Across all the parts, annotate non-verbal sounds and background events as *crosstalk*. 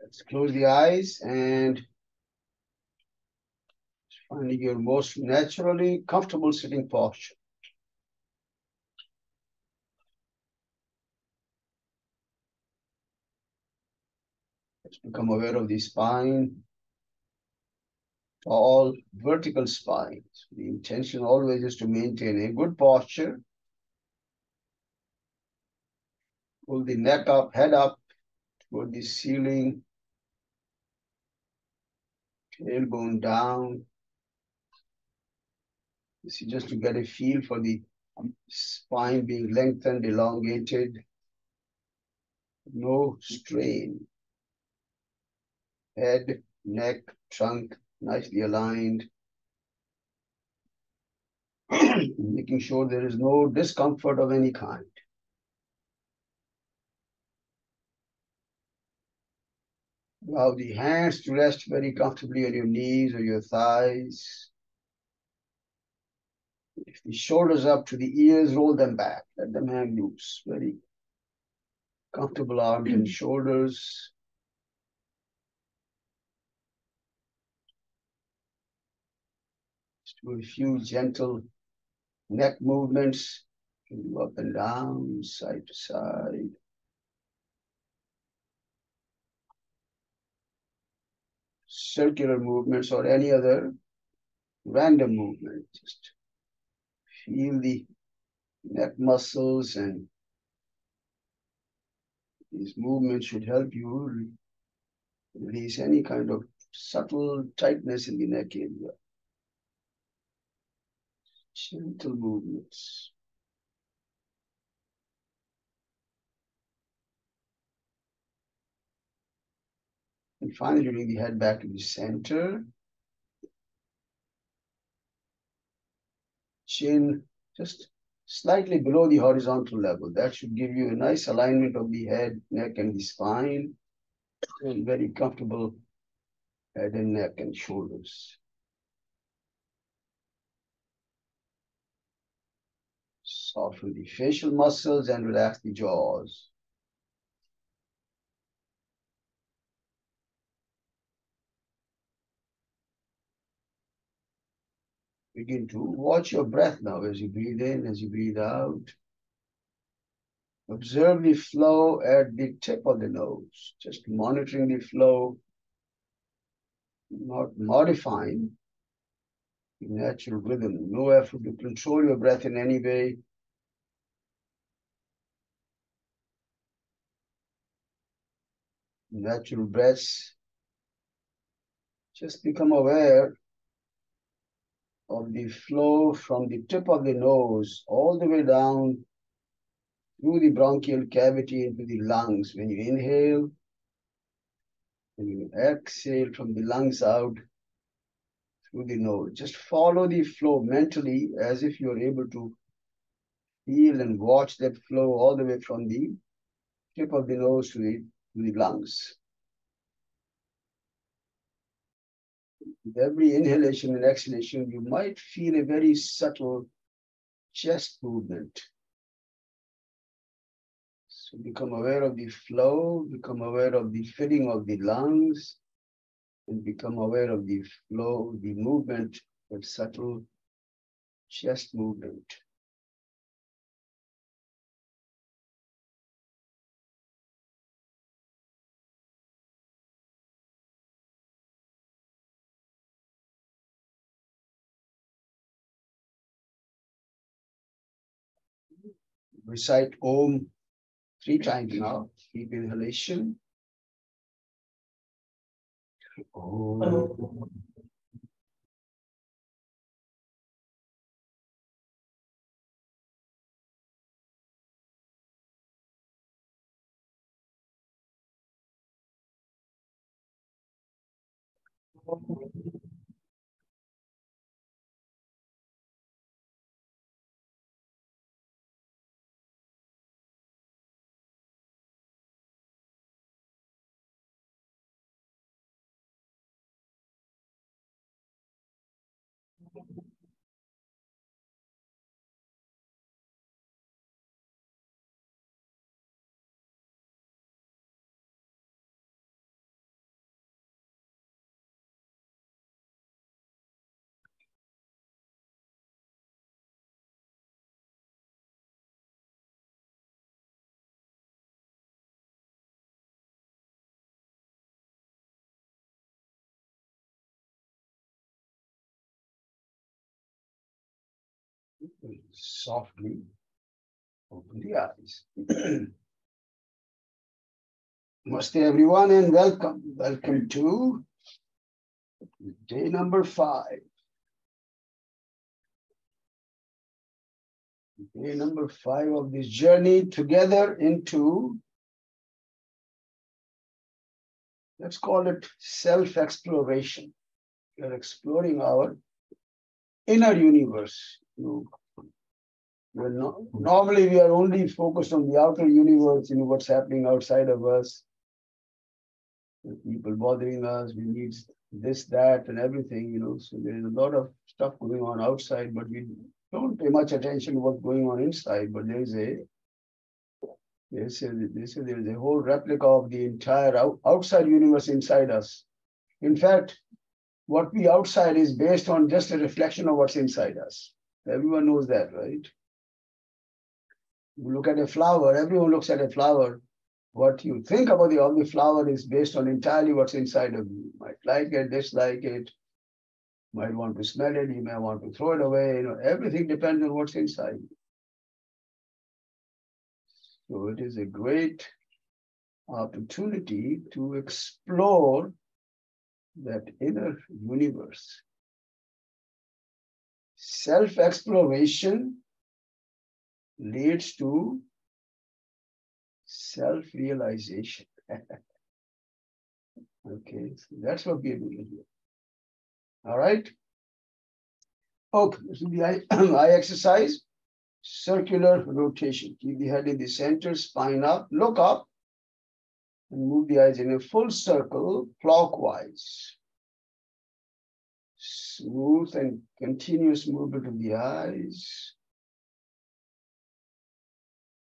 Let's close the eyes and finding your most naturally comfortable sitting posture. Let's become aware of the spine, all vertical spine. The intention always is to maintain a good posture. Pull the neck up, head up toward the ceiling. Tailbone down. This is just to get a feel for the um, spine being lengthened, elongated. No strain. Head, neck, trunk, nicely aligned. *clears throat* Making sure there is no discomfort of any kind. Allow the hands to rest very comfortably on your knees or your thighs. If the shoulders up to the ears, roll them back. Let them hang loose. Very comfortable arms and *clears throat* shoulders. Just do a few gentle neck movements. Up and down, side to side. Circular movements or any other random movement. Just feel the neck muscles and these movements should help you release any kind of subtle tightness in the neck area. Gentle movements. And finally, you bring the head back to the center. Chin just slightly below the horizontal level. That should give you a nice alignment of the head, neck, and the spine. And very comfortable head and neck and shoulders. Soften the facial muscles and relax the jaws. Begin to watch your breath now as you breathe in, as you breathe out. Observe the flow at the tip of the nose, just monitoring the flow, not modifying the natural rhythm. No effort to control your breath in any way. Natural breaths. Just become aware of the flow from the tip of the nose all the way down through the bronchial cavity into the lungs. When you inhale, when you exhale from the lungs out through the nose, just follow the flow mentally as if you're able to feel and watch that flow all the way from the tip of the nose to the, to the lungs. With every inhalation and exhalation, you might feel a very subtle chest movement. So become aware of the flow, become aware of the filling of the lungs, and become aware of the flow, the movement, that subtle chest movement. recite Om three times now. Deep inhalation. Om. Softly open the eyes. Namaste *clears throat* everyone and welcome. Welcome to day number five. Day number five of this journey together into, let's call it self-exploration. We are exploring our inner universe. You well, no, normally we are only focused on the outer universe, you know, what's happening outside of us. The people bothering us, we need this, that, and everything, you know. So there is a lot of stuff going on outside, but we don't pay much attention to what's going on inside. But there is a they say, they say there is a whole replica of the entire out, outside universe inside us. In fact, what we outside is based on just a reflection of what's inside us. Everyone knows that, right? You look at a flower, everyone looks at a flower. What you think about the, of the flower is based on entirely what's inside of you. you might like it, dislike it, might want to smell it, you may want to throw it away. You know, everything depends on what's inside. So it is a great opportunity to explore that inner universe. Self exploration leads to self realization. *laughs* okay, so that's what we are doing here. All right. Okay, this is the eye, *clears throat* eye exercise. Circular rotation. Keep the head in the center, spine up, look up, and move the eyes in a full circle clockwise. Smooth and continuous movement of the eyes.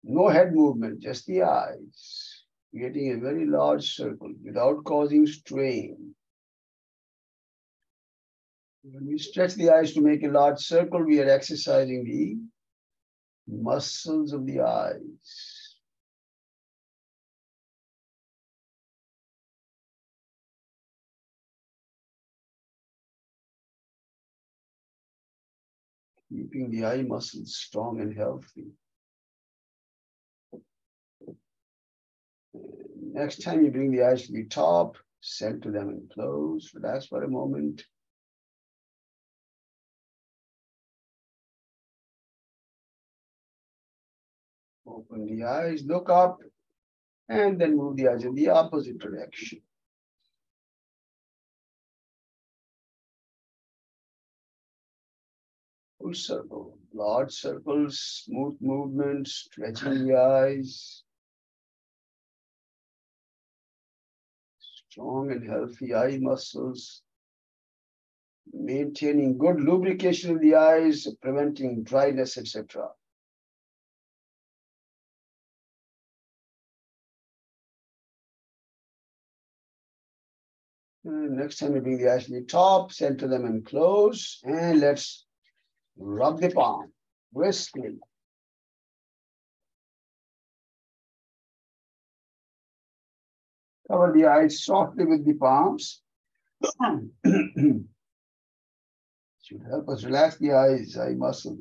No head movement, just the eyes, creating a very large circle without causing strain. When we stretch the eyes to make a large circle, we are exercising the muscles of the eyes. Keeping the eye muscles strong and healthy. Next time you bring the eyes to the top, center them and close. Relax for a moment. Open the eyes, look up, and then move the eyes in the opposite direction. Full circle, large circles, smooth movements, stretching the eyes. Strong and healthy eye muscles, maintaining good lubrication of the eyes, preventing dryness, etc. Hmm, next time you bring the eyes to the top, center them and close, and let's rub the palm briskly. Cover the eyes softly with the palms. *clears throat* Should help us relax the eyes, eye muscles.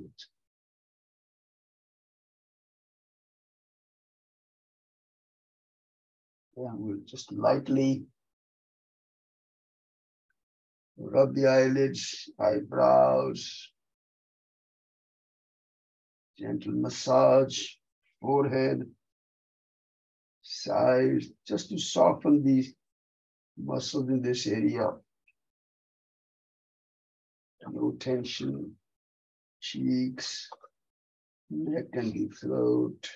Yeah, we'll just lightly rub the eyelids, eyebrows, gentle massage, forehead sides, just to soften these muscles in this area. No tension, cheeks, neck and the throat.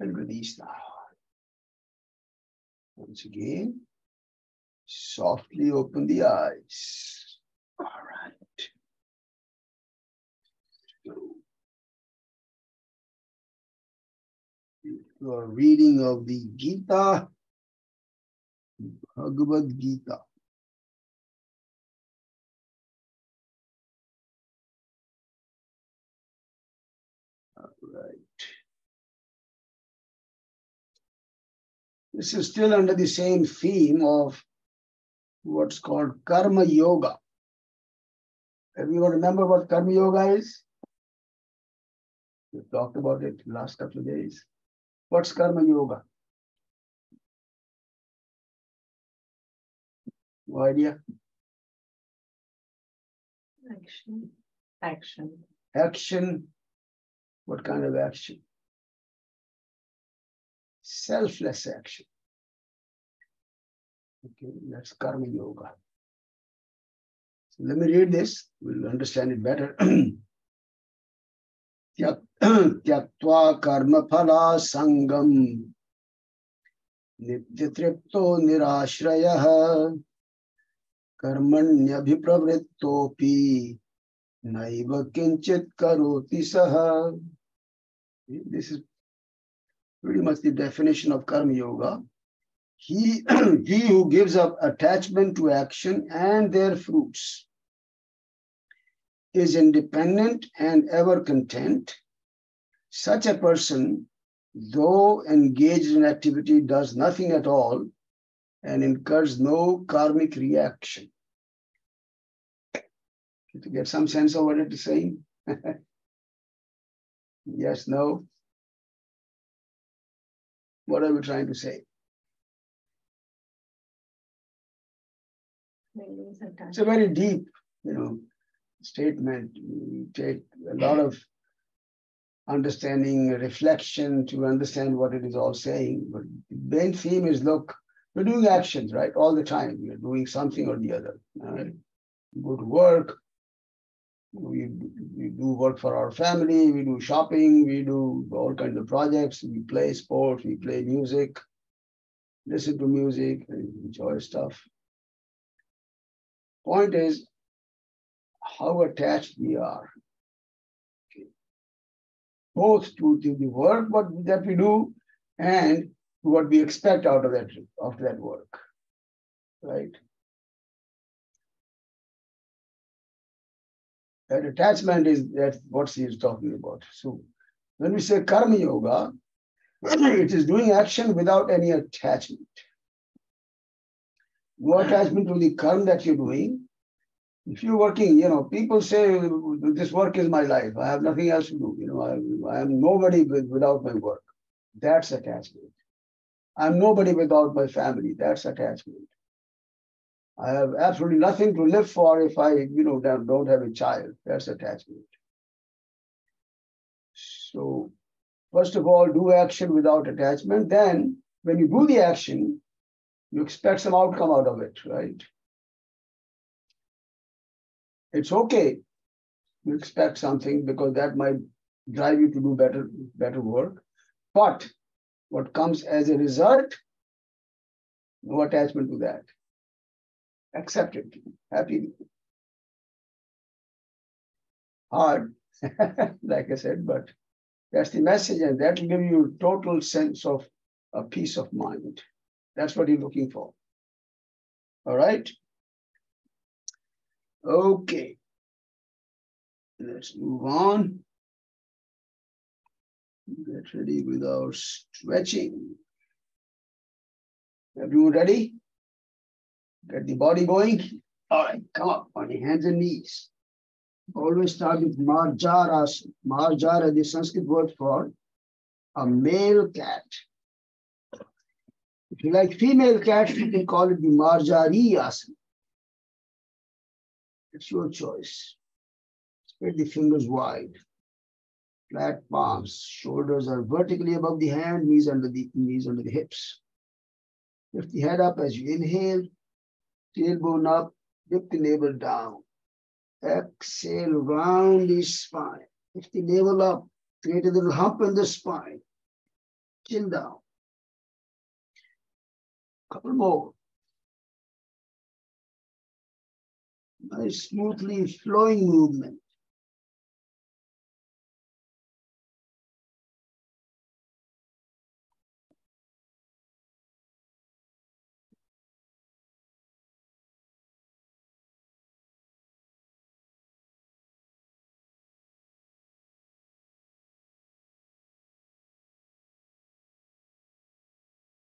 And release now. Once again, softly open the eyes. All right. Your reading of the Gita, Bhagavad Gita. All right. This is still under the same theme of what's called Karma Yoga. Everyone remember what Karma Yoga is? We talked about it last couple of days. What's Karma Yoga? No idea? Action. Action. Action. What kind of action? Selfless action. Okay, that's Karma Yoga. So let me read this, we'll understand it better. *clears throat* त्यक्त्वा कर्मफला सङ्गम् नित्यतृप्तो निराश्रयः कर्मण्यभिप्रवृत्तोऽपि नैव किञ्चित् करोति सः This is pretty much the definition of karma yoga. He, he who gives up attachment to action and their fruits is independent and ever content. Such a person, though engaged in activity, does nothing at all and incurs no karmic reaction. To get some sense of what it is saying? *laughs* yes, no? What are we trying to say? It's a very deep, you know, statement. You take a lot of understanding, reflection to understand what it is all saying. But the main theme is look, we're doing actions, right? All the time. We're doing something or the other. Right? We go to work, we, we do work for our family, we do shopping, we do all kinds of projects, we play sports, we play music, listen to music, and enjoy stuff. Point is how attached we are. Both to, to the work what, that we do and what we expect out of that, of that work. Right? That attachment is that what she is talking about. So when we say karma yoga, *clears throat* it is doing action without any attachment. No attachment to the karma that you're doing. If you're working, you know, people say this work is my life. I have nothing else to do. You know, I, I am nobody with, without my work. That's attachment. I'm nobody without my family. That's attachment. I have absolutely nothing to live for if I, you know, don't have a child. That's attachment. So, first of all, do action without attachment. Then, when you do the action, you expect some outcome out of it, right? It's okay to expect something because that might drive you to do better, better work. But what comes as a result, no attachment to that accept it happily. Hard, *laughs* like I said, but that's the message, and that will give you a total sense of a peace of mind. That's what you're looking for. All right. Okay. Let's move on. Get ready with our stretching. Everyone ready? Get the body going. All right, come up on your hands and knees. Always start with Marjarasana. Marjara is the Sanskrit word for a male cat. If you like female cats, you can call it the Marjari Asana. It's your choice. Spread the fingers wide. Flat palms. Shoulders are vertically above the hand, knees under the knees under the hips. Lift the head up as you inhale tailbone up, dip the navel down. Exhale, round the spine. Lift the navel up, create a little hump in the spine. Chin down. Couple more. Nice, smoothly flowing movement.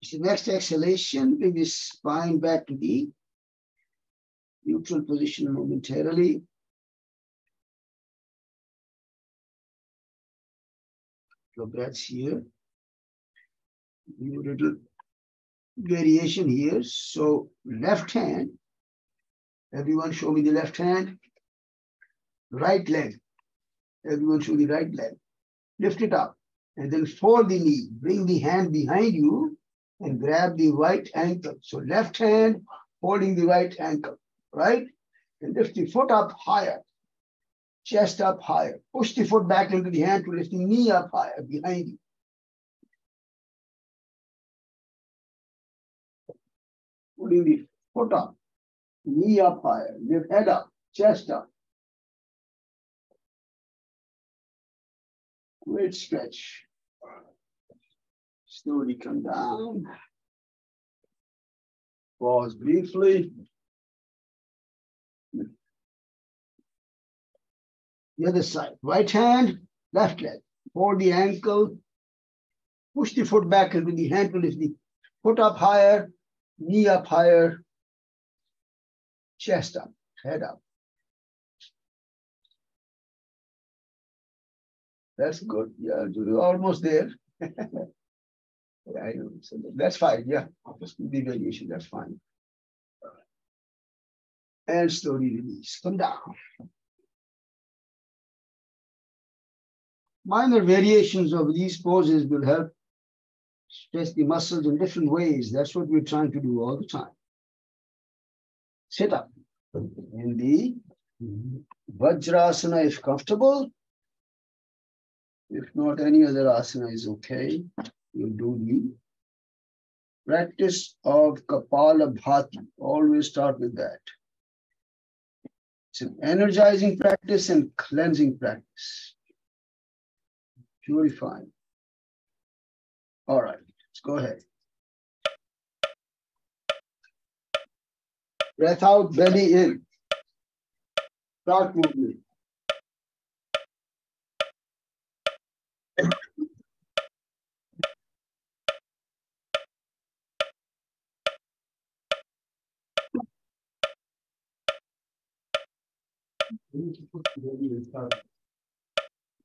So next exhalation, bring the spine back to the Neutral position momentarily. Your breaths here. A little variation here. So left hand, everyone show me the left hand. Right leg, everyone show the right leg. Lift it up and then fold the knee. Bring the hand behind you and grab the right ankle. So left hand holding the right ankle, right? And lift the foot up higher, chest up higher. Push the foot back into the hand to lift the knee up higher behind you. Putting the foot up, knee up higher, lift head up, chest up. Great stretch. Slowly come down. Pause briefly. The other side, right hand, left leg. Hold the ankle. Push the foot back into the hand to lift the foot up higher, knee up higher, chest up, head up. That's good. Yeah, you're almost there. *laughs* I know. So that's fine. Yeah, just the variation. That's fine. And slowly release. Come down. Minor variations of these poses will help stress the muscles in different ways. That's what we're trying to do all the time. Sit up in the Vajrasana if comfortable. If not, any other asana is okay. You do the practice of Kapala Bhati. Always start with that. It's an energizing practice and cleansing practice. Purifying. All right, let's go ahead. Breath out, belly in. Start movement.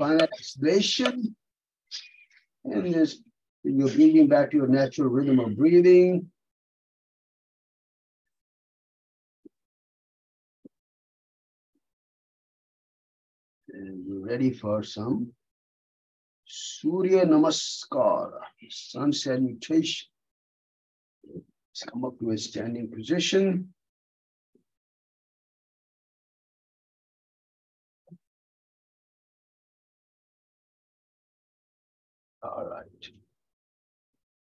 exhalation. And just you're bringing back to your natural rhythm of breathing. And you're ready for some Surya Namaskar, sun salutation. Let's come up to a standing position. All right.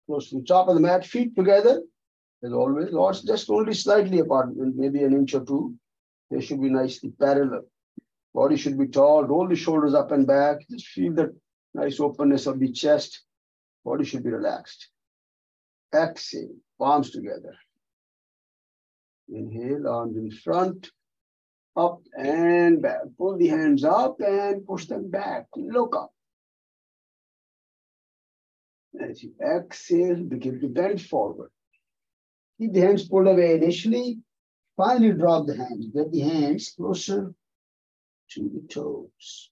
Close to the top of the mat, feet together, as always, or just only slightly apart, maybe an inch or two. They should be nicely parallel. Body should be tall, roll the shoulders up and back. Just feel the nice openness of the chest. Body should be relaxed. Exhale, palms together. Inhale, arms in front, up and back. Pull the hands up and push them back. Look up. As you exhale, begin to bend forward. Keep the hands pulled away initially. Finally, drop the hands. Get the hands closer to the toes.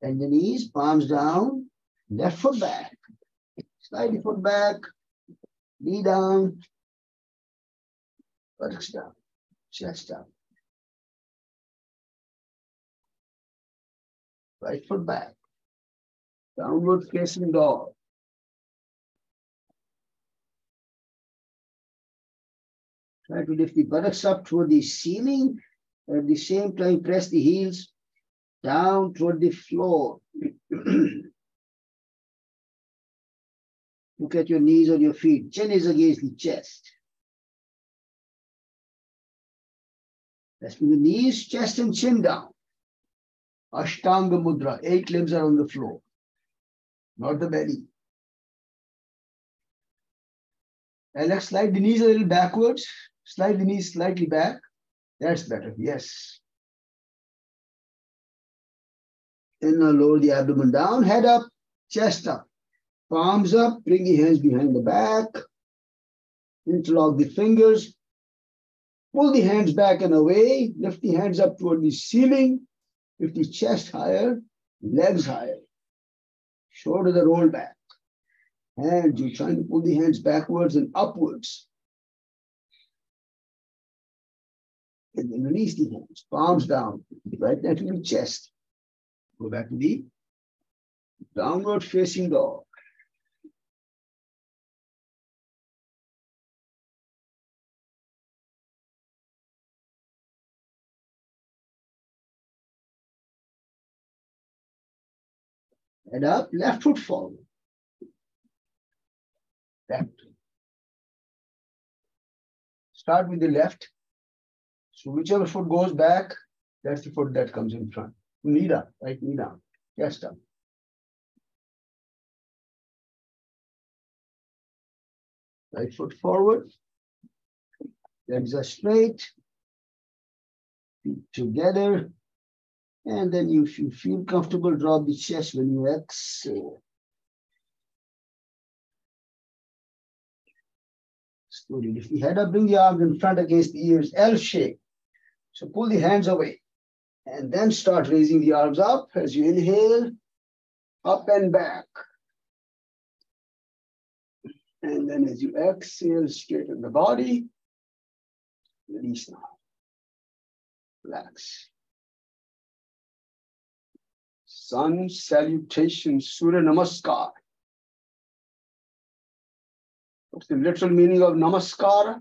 And the knees, palms down, left foot back. Slide foot back, knee down, buttocks down, chest down. Right foot back. Downward facing dog. Try to lift the buttocks up toward the ceiling. At the same time, press the heels down toward the floor. *clears throat* Look at your knees or your feet. Chin is against the chest. Press the knees, chest, and chin down. Ashtanga Mudra. Eight limbs are on the floor, not the belly. And let's slide the knees a little backwards. Slide the knees slightly back. That's better. Yes. And now lower the abdomen down, head up, chest up, palms up, bring the hands behind the back, interlock the fingers, pull the hands back and away, lift the hands up toward the ceiling, lift the chest higher, legs higher, shoulder the roll back. Hands, you're trying to pull the hands backwards and upwards. And then release the hands, palms down, right next to the chest. Go back to the downward facing dog. Head up, left foot forward. Left. Start with the left. So whichever foot goes back, that's the foot that comes in front. Knee down, right knee down, chest up. Right foot forward. Legs are straight. Feet together. And then if you feel comfortable, drop the chest when you exhale. Slowly lift the head up, bring the arms in front against the ears, L shape. So pull the hands away and then start raising the arms up as you inhale, up and back. And then as you exhale, straighten the body, release now. Relax. Sun salutation, Surya Namaskar. What's the literal meaning of Namaskar?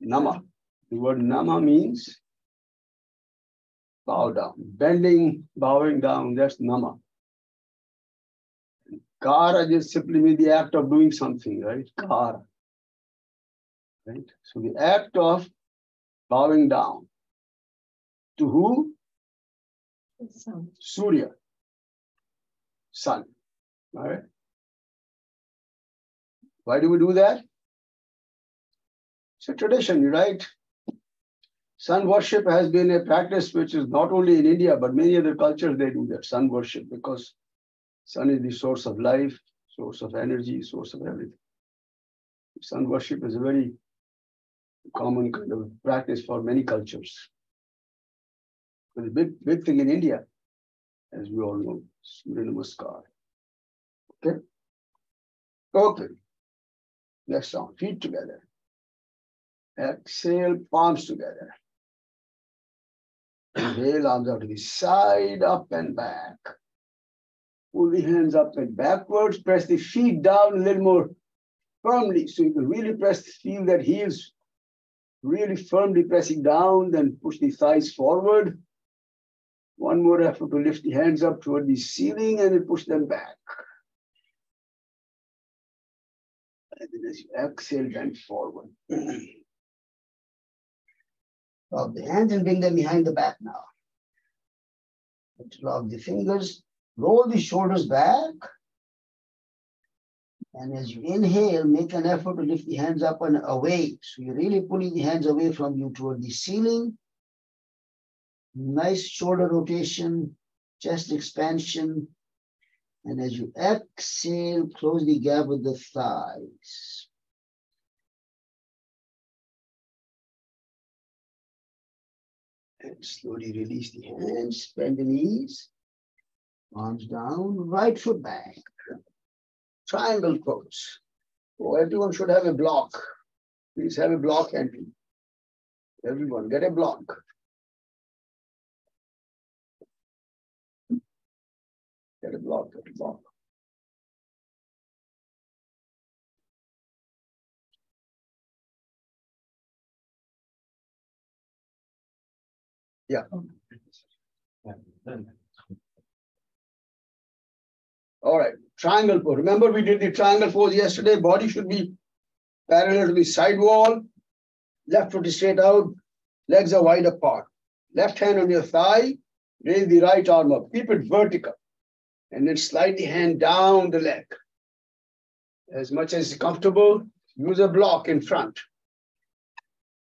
Nama. The word Nama means bow down, bending, bowing down. That's Nama. Kara just simply means the act of doing something, right? Kara. Right? So the act of bowing down. To who? Sun. Surya. Sun. All right. Why do we do that? It's a tradition, right? Sun worship has been a practice which is not only in India, but many other cultures they do that, sun worship, because sun is the source of life, source of energy, source of everything. Sun worship is a very common kind of practice for many cultures. But the big, big thing in India, as we all know, Surya Namaskar. Okay? Okay. Next song, feet together. Exhale, palms together. Inhale, arms out to the side, up and back. Pull the hands up and backwards. Press the feet down a little more firmly. So you can really press, feel that heels really firmly pressing down, then push the thighs forward. One more effort to lift the hands up toward the ceiling and then push them back. And then as you exhale, bend forward. *clears throat* Drop the hands and bring them behind the back now. Drop the fingers, roll the shoulders back. And as you inhale, make an effort to lift the hands up and away. So you're really pulling the hands away from you toward the ceiling. Nice shoulder rotation, chest expansion. And as you exhale, close the gap with the thighs. And slowly release the hands, bend the knees, arms down, right foot back. Triangle pose. Oh, everyone should have a block. Please have a block handy. Everyone, get a block. Get a block, get a block. Yeah. All right, triangle pose. Remember we did the triangle pose yesterday. Body should be parallel to the side wall. Left foot is straight out. Legs are wide apart. Left hand on your thigh. Raise the right arm up. Keep it vertical. And then slide the hand down the leg. As much as comfortable, use a block in front.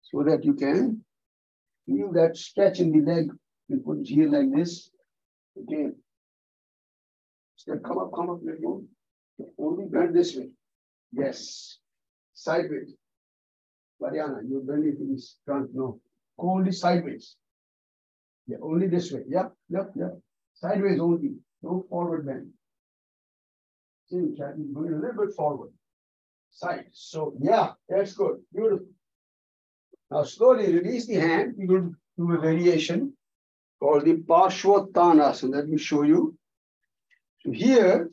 So that you can feel that stretch in the leg. You put it here like this. Again. Step, come up, come up, let go. Only bend this way. Yes. Sideways. Mariana, you're bending to this front. No. Go only sideways. Yeah, only this way. Yep, yep, yep. Sideways only. No forward bend. See, going a little bit forward. Side. So, yeah, that's good. Beautiful. Now, slowly release the hand. We're going to do a variation called the Parshvottanasana. Let me show you. So here,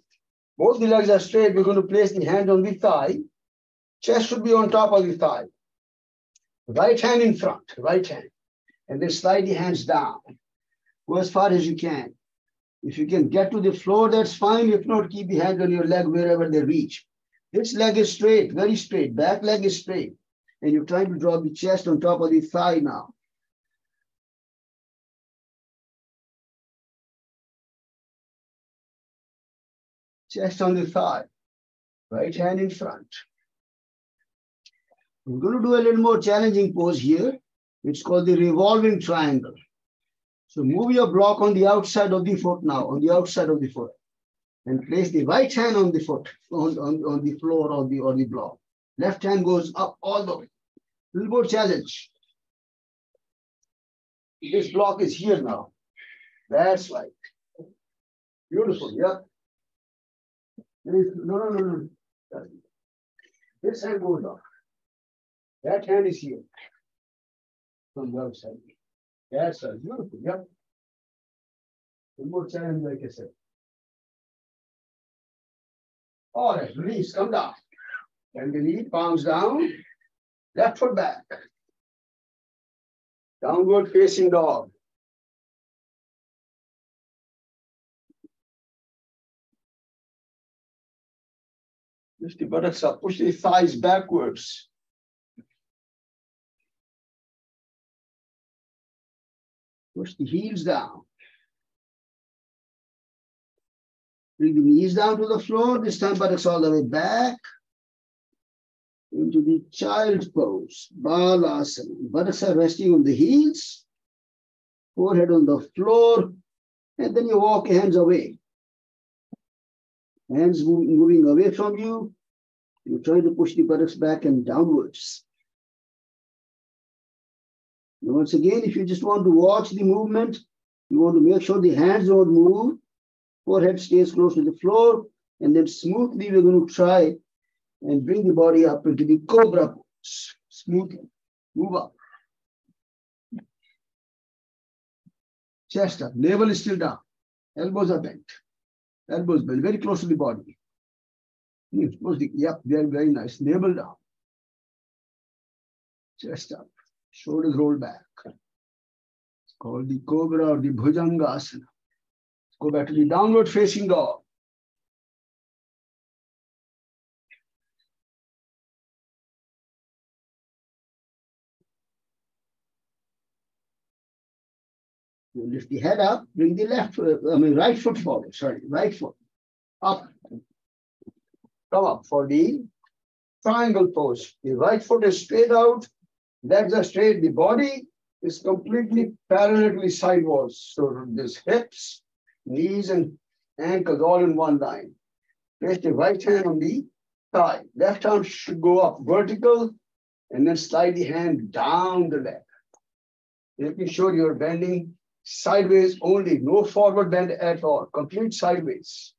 both the legs are straight. We're going to place the hand on the thigh. Chest should be on top of the thigh. Right hand in front, right hand. And then slide the hands down. Go as far as you can. If you can get to the floor, that's fine. If not, keep the hand on your leg wherever they reach. This leg is straight, very straight. Back leg is straight. And you're trying to draw the chest on top of the thigh now. chest on the thigh, right hand in front. We're going to do a little more challenging pose here. It's called the revolving triangle. So move your block on the outside of the foot now, on the outside of the foot. And place the right hand on the foot, on, on, on the floor or the, or the block. Left hand goes up all the way. Little more challenge. This block is here now. That's right. Beautiful, yeah. No, no, no, no. This hand goes off. That hand is here. From the outside. That's a uh, beautiful. Yep. One more challenge, like I said. All right, release, come down. And the knee, palms down. Left foot back. Downward facing dog. Lift the buttocks up, push the thighs backwards. Push the heels down. Bring the knees down to the floor. This time buttocks all the way back. Into the child pose, Balasana. Buttocks are resting on the heels. Forehead on the floor. And then you walk hands away hands moving away from you. You try to push the buttocks back and downwards. Once again, if you just want to watch the movement, you want to make sure the hands don't move, forehead stays close to the floor, and then smoothly we're going to try and bring the body up into the cobra pose. Smoothly, move up. Chest up, navel is still down, elbows are bent. Elbows bent, very close to the body. Yep, they're very nice. Navel down. Chest up. Shoulders roll back. It's called the Cobra or the Bhujangasana. Go back to the downward facing dog. You lift the head up, bring the left, uh, I mean, right foot forward, sorry, right foot up. Come up for the triangle pose. The right foot is straight out, legs are straight, the body is completely parallel to side walls. So this hips, knees, and ankles all in one line. Place the right hand on the thigh. Left arm should go up vertical and then slide the hand down the leg. Making sure you're bending sideways only, no forward bend at all, complete sideways.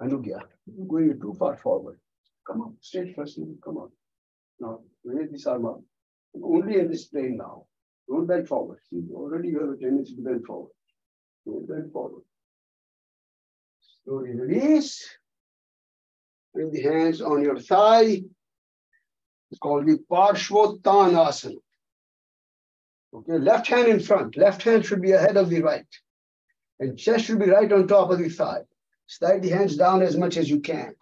Anugya, going too far forward. Come on, straight first, come on. Now, raise this up. Only in this plane now. Don't bend forward. See, already you have a tendency to bend forward. Don't bend forward. Slowly release. Bring the hands on your thigh. It's called the Parshvottanasana. Okay, left hand in front. Left hand should be ahead of the right. And chest should be right on top of the thigh. Slide the hands down as much as you can.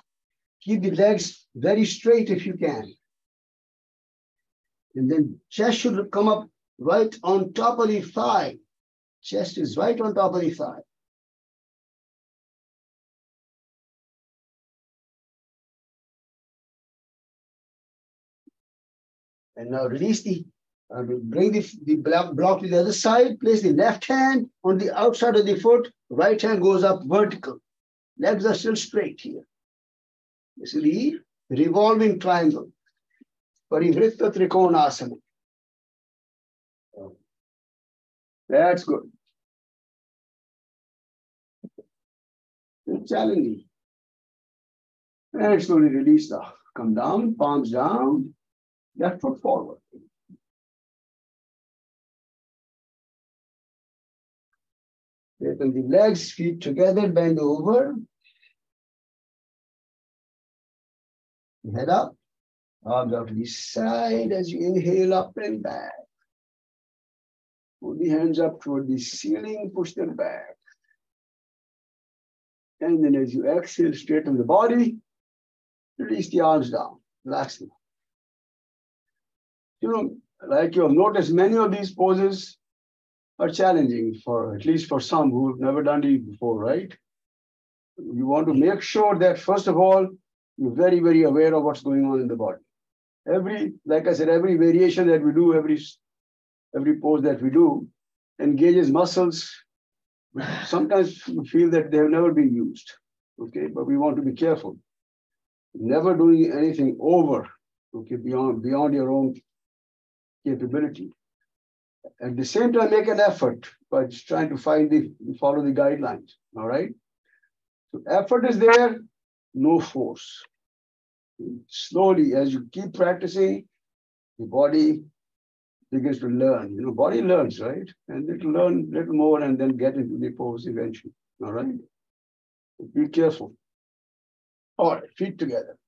Keep the legs very straight if you can. And then chest should come up right on top of the thigh. Chest is right on top of the thigh. And now release the, uh, bring the, the block, block to the other side, place the left hand on the outside of the foot, right hand goes up vertical. Legs are still straight here. This is the revolving triangle. Parivritta Trikonasana. That's good. It's challenging. And slowly release the, come down, palms down, left foot forward. Straighten the legs, feet together, bend over. Head up, arms out to the side as you inhale up and back. Pull the hands up toward the ceiling, push them back. And then as you exhale, straighten the body, release the arms down, relax them. You know, like you have noticed, many of these poses are challenging for at least for some who have never done it before, right? You want to make sure that first of all, you're very, very aware of what's going on in the body. Every, like I said, every variation that we do, every every pose that we do engages muscles. Sometimes we feel that they have never been used. Okay, but we want to be careful. Never doing anything over, okay, beyond beyond your own capability. At the same time, make an effort by trying to find the follow the guidelines. All right. So effort is there, no force. Slowly, as you keep practicing, the body begins to learn. You know, body learns, right? And it'll learn a little more and then get into the pose eventually. All right. Be careful. All right, feet together.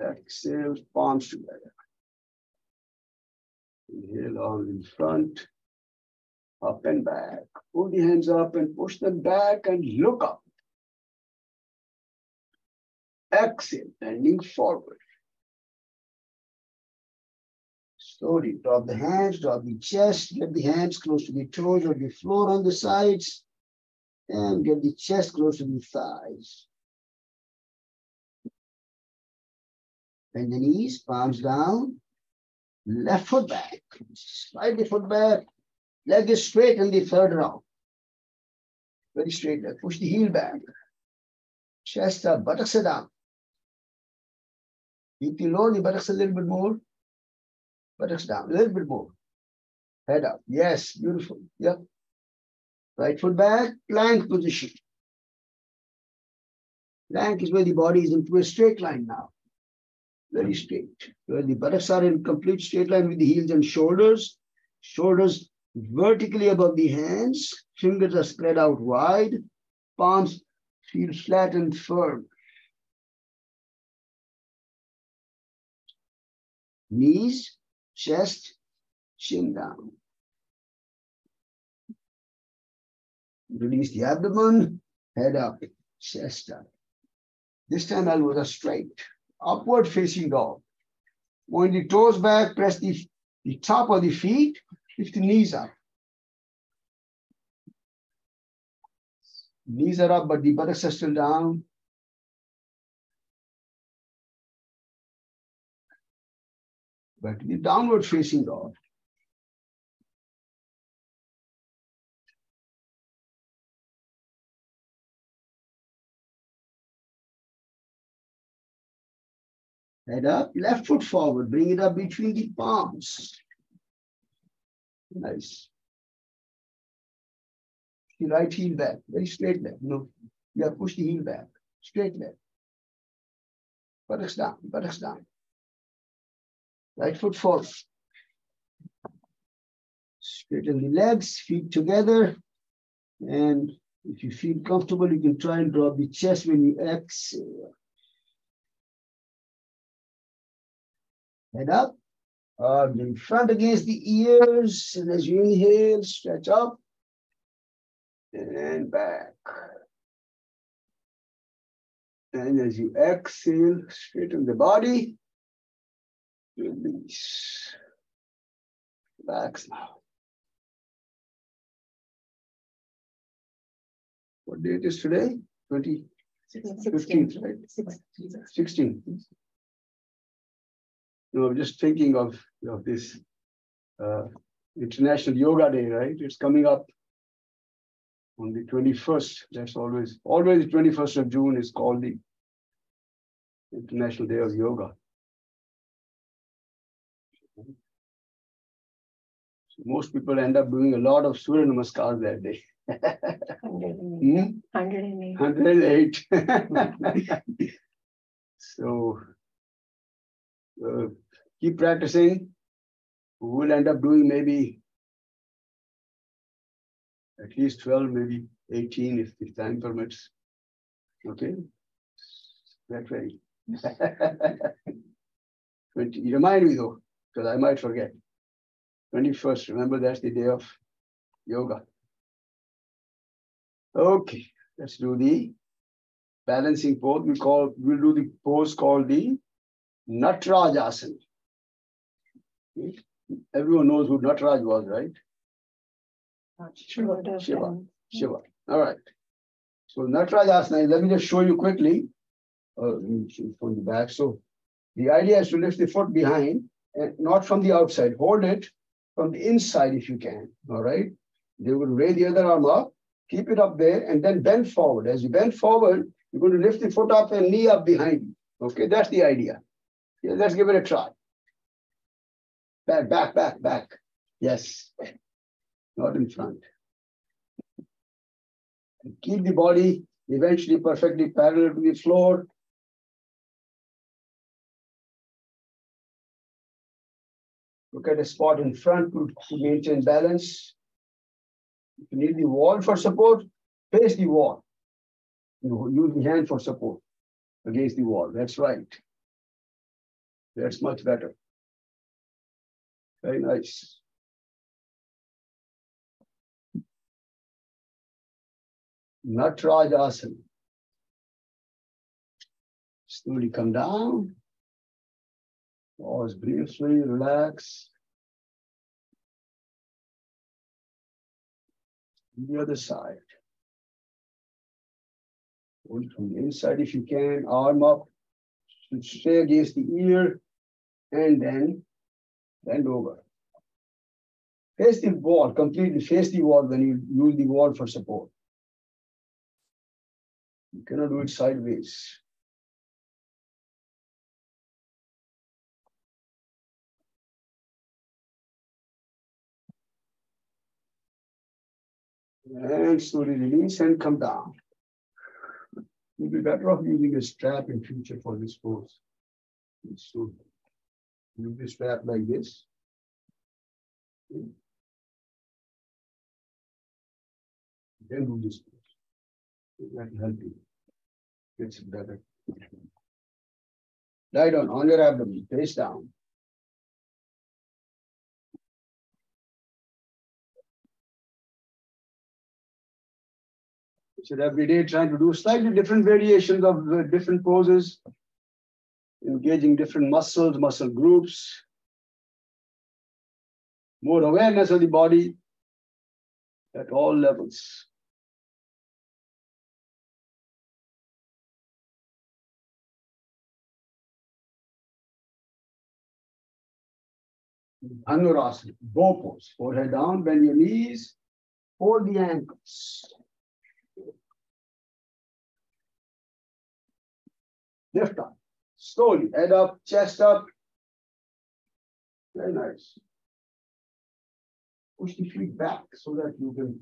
Exhale, palms together. Inhale on in front, up and back. Pull the hands up and push them back and look up. Exhale, bending forward. Slowly drop the hands, drop the chest, get the hands close to the toes or the floor on the sides, and get the chest close to the thighs. Bend the knees, palms down, left foot back, slide the foot back, leg is straight in the third round. Very straight leg, push the heel back, chest up, buttocks are down. Keep the lower the buttocks a little bit more, buttocks down, a little bit more. Head up, yes, beautiful, yep. Right foot back, plank position. Plank is where the body is into a straight line now very straight. The buttocks are in complete straight line with the heels and shoulders, shoulders vertically above the hands, fingers are spread out wide, palms feel flat and firm. Knees, chest, chin down. Release the abdomen, head up, chest up. This time elbows are straight upward facing dog. Point the toes back, press the, the top of the feet, lift the knees up. Knees are up, but the buttocks are still down. To the downward facing dog. Head up, left foot forward, bring it up between the palms. Nice. The right heel back, very straight leg. No, you have push the heel back, straight leg. Buttocks down, buttocks down. Right foot forward. Straighten the legs, feet together. And if you feel comfortable, you can try and drop the chest when you exhale. Head up, arms in front against the ears. And as you inhale, stretch up and back. And as you exhale, straighten the body, release. Relax now. What date is today? 20, 15th, right? 16. No, I'm just thinking of, of this uh, International Yoga Day, right? It's coming up on the 21st. That's always, always the 21st of June is called the International Day of Yoga. So most people end up doing a lot of Surya Namaskar that day. 108. 108. 108. *laughs* so uh, keep practicing. We'll end up doing maybe at least 12, maybe 18 if, if time permits. Okay? Get ready. *laughs* 20, remind me though, because I might forget. 21st, remember that's the day of yoga. Okay, let's do the balancing pose. We call we'll do the pose called the Natarajasana. Okay. Everyone knows who Nataraj was, right? Shiva. Shiva. Shiva. All right. So Nataraj Natarajasana, let me just show you quickly. Uh, from the back. So the idea is to lift the foot behind and not from the outside. Hold it from the inside if you can. All right. They will raise the other arm up, keep it up there, and then bend forward. As you bend forward, you're going to lift the foot up and knee up behind you. Okay, that's the idea. Yeah, let's give it a try. Back, back, back, back. Yes. Not in front. Keep the body eventually perfectly parallel to the floor. Look at a spot in front to, to maintain balance. If you need the wall for support, face the wall. You use the hand for support against the wall. That's right. That's much better. Very nice. Natarajasana. Slowly come down. Pause briefly, relax. The other side. Hold from the inside if you can, arm up, stay against the ear, and then bend over. Face the wall, completely face the wall when you use the wall for support. You cannot do it sideways. And slowly release and come down. You'll be better off using a strap in future for this pose. So use the strap like this. Then do this. That will help you. It's better. Lie down on your abdomen, face down. So every day trying to do slightly different variations of the different poses, engaging different muscles, muscle groups, more awareness of the body at all levels. Dhanurasana, bow pose, forehead down, bend your knees, hold the ankles. Lift up, slowly, head up, chest up. Very nice. Push the feet back so that you can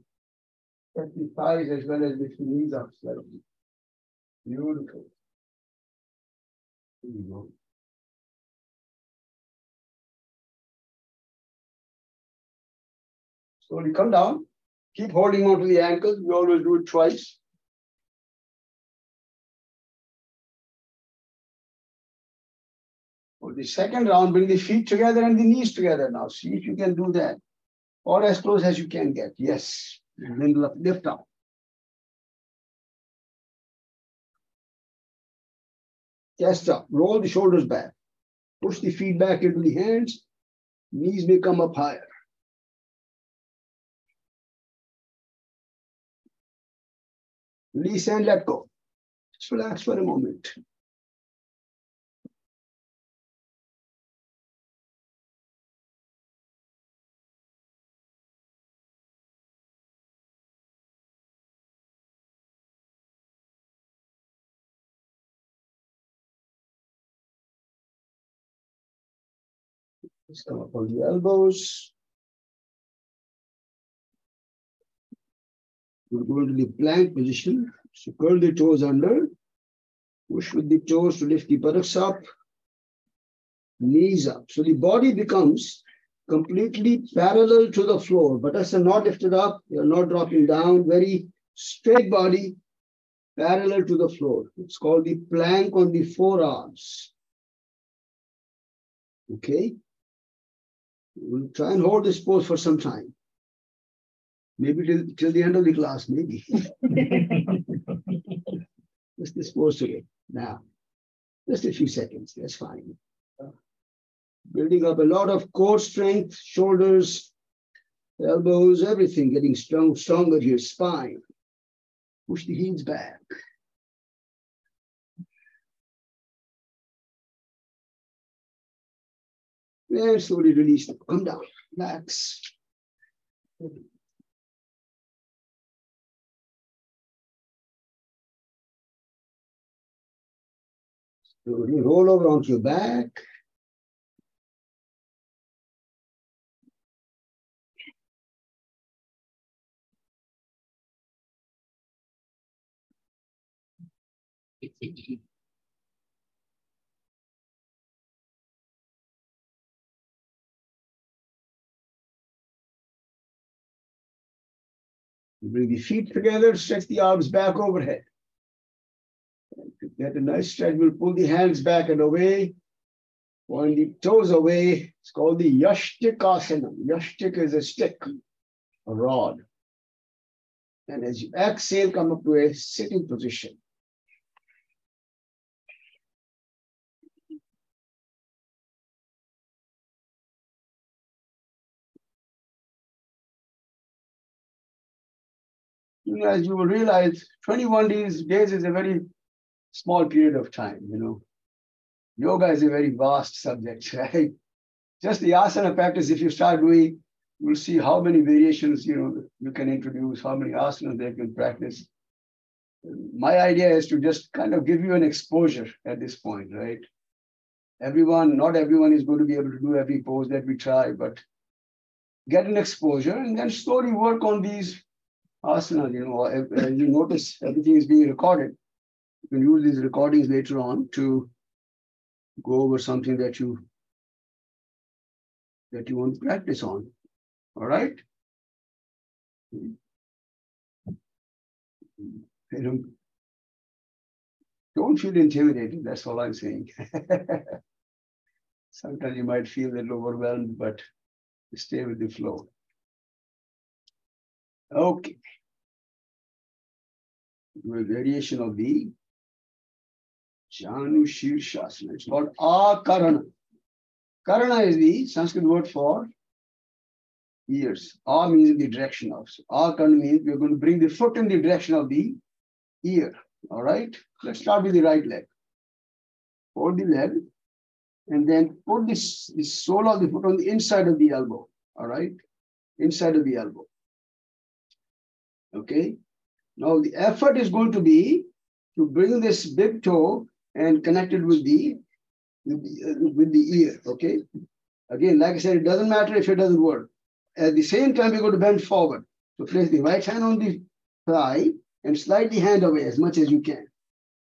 get the thighs as well as lift the knees up slightly. Beautiful. Here you go. Slowly come down. Keep holding on to the ankles. We always do it twice. For the second round, bring the feet together and the knees together now. See if you can do that. Or as close as you can get. Yes. And then lift up. Chest up. Roll the shoulders back. Push the feet back into the hands. Knees may come up higher. Release and let go. Just relax for a moment. Let's come up on the elbows. We're going to the plank position. So curl the toes under. Push with the toes to lift the buttocks up. Knees up. So the body becomes completely parallel to the floor. Buttocks are not lifted up. You're not dropping down. Very straight body, parallel to the floor. It's called the plank on the forearms. Okay. We'll try and hold this pose for some time. Maybe till, till the end of the class, maybe. *laughs* Just this pose today. Now, just a few seconds, that's fine. Building up a lot of core strength, shoulders, elbows, everything getting strong, stronger here, spine. Push the heels back. And slowly release them. Come down, relax. Slowly roll over onto your back. Bring the feet together, stretch the arms back overhead. Get a nice stretch. We'll pull the hands back and away. Point the toes away. It's called the Yashtikasana. Yashtik is a stick, a rod. And as you exhale, come up to a sitting position. As you will realize, 21 days, days is a very small period of time, you know. Yoga is a very vast subject, *laughs* right? Just the asana practice, if you start doing, you'll see how many variations, you know, you can introduce, how many asanas they can practice. My idea is to just kind of give you an exposure at this point, right? Everyone, not everyone is going to be able to do every pose that we try, but get an exposure and then slowly work on these asanas, you know, uh, you notice everything is being recorded. You can use these recordings later on to go over something that you that you want to practice on. All right. Don't feel intimidated. That's all I'm saying. *laughs* Sometimes you might feel a little overwhelmed, but stay with the flow. Okay. Variation of the Janu Shirshasana. It's called Akarana. Karana is the Sanskrit word for ears. A means the direction of. So Akarana means we're going to bring the foot in the direction of the ear. All right. Let's start with the right leg. Hold the leg and then put this, this sole of the foot on the inside of the elbow. All right. Inside of the elbow. Okay. Now the effort is going to be to bring this big toe and connect it with the with the, uh, ear. Okay. Again, like I said, it doesn't matter if it doesn't work. At the same time, we're going to bend forward. So place the right hand on the thigh and slide the hand away as much as you can.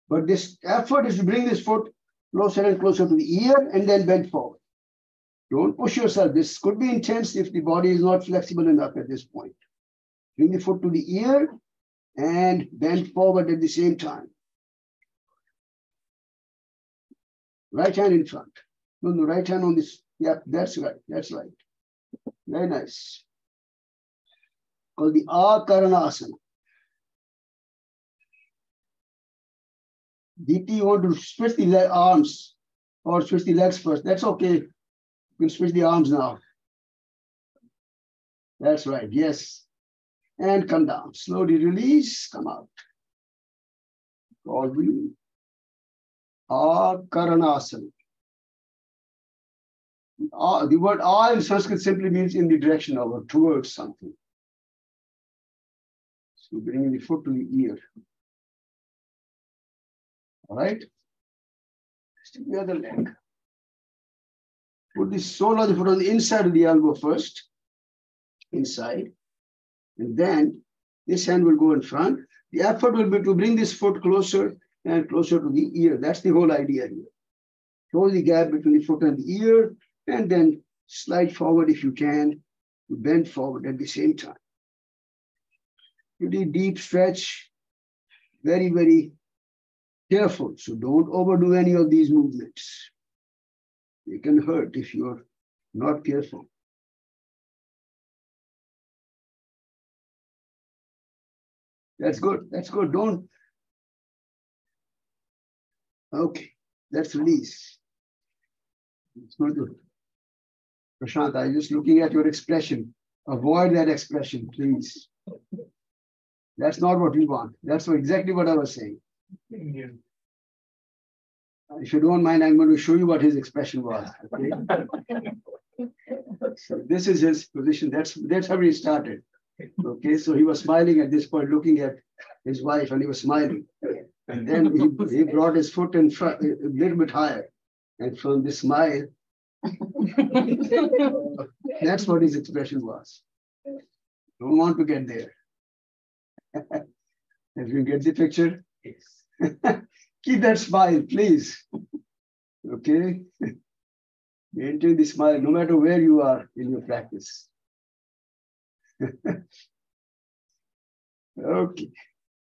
But this effort is to bring this foot closer and closer to the ear and then bend forward. Don't push yourself. This could be intense if the body is not flexible enough at this point. Bring the foot to the ear and bend forward at the same time. Right hand in front. No, the right hand on this. Yep, that's right. That's right. Very nice. Called the Akaranasana. DT, you want to switch the arms or switch the legs first. That's okay. You can switch the arms now. That's right. Yes. And come down. Slowly release. Come out. All the Akaranasana. Uh, the word "a" in Sanskrit simply means in the direction of or towards something. So bringing the foot to the ear. All right? Stick the other leg. Put the sole of the foot on the inside of the elbow first, inside. And then this hand will go in front. The effort will be to bring this foot closer and closer to the ear. That's the whole idea here. Close the gap between the foot and the ear, and then slide forward if you can, bend forward at the same time. Pretty deep stretch, very, very careful. So don't overdo any of these movements. They can hurt if you're not careful. That's good. That's good. Don't. Okay. Let's release. It's not good. Prashant, I'm just looking at your expression. Avoid that expression, please. That's not what we want. That's exactly what I was saying. If you don't mind, I'm going to show you what his expression was. Okay? *laughs* so this is his position. That's that's how he started. Okay, so he was smiling at this point, looking at his wife, and he was smiling. And then he, he brought his foot in front, a little bit higher. And from the smile, *laughs* that's what his expression was. Don't want to get there. *laughs* if you get the picture, yes. *laughs* keep that smile, please. Okay? Maintain the smile no matter where you are in your practice. Okay.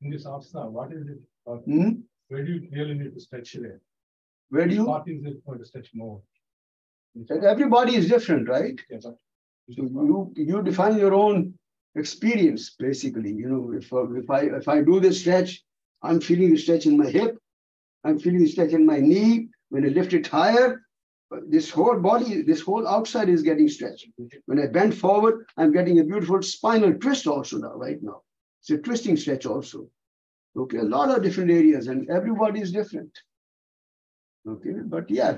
In this asana, what is it? Hmm? Where do you really need to stretch it? Where do you? What is it to stretch more? Everybody is different, right? Yes. So you you define your own experience, basically. You know, if if I if I do this stretch, I'm feeling the stretch in my hip, I'm feeling the stretch in my knee. When I lift it higher, this whole body, this whole outside is getting stretched. When I bend forward, I'm getting a beautiful spinal twist also now, right now. It's a twisting stretch also. Okay, a lot of different areas, and everybody is different. Okay, but yeah,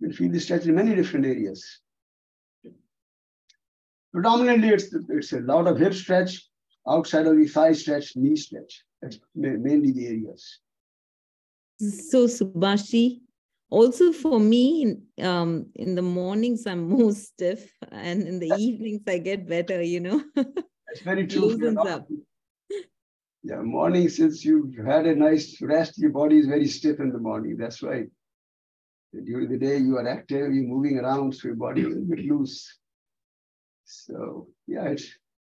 you feel the stretch in many different areas. Predominantly, it's, it's a lot of hip stretch, outside of the thigh stretch, knee stretch. That's mainly the areas. So, Subhashji, also for me, um, in the mornings, I'm *laughs* more stiff, and in the evenings, I get better, you know. That's very *laughs* true. Loosens up. Yeah, morning, since you've had a nice rest, your body is very stiff in the morning. That's right. During the day, you are active, you're moving around, so your body is a bit loose. So, yeah, it's,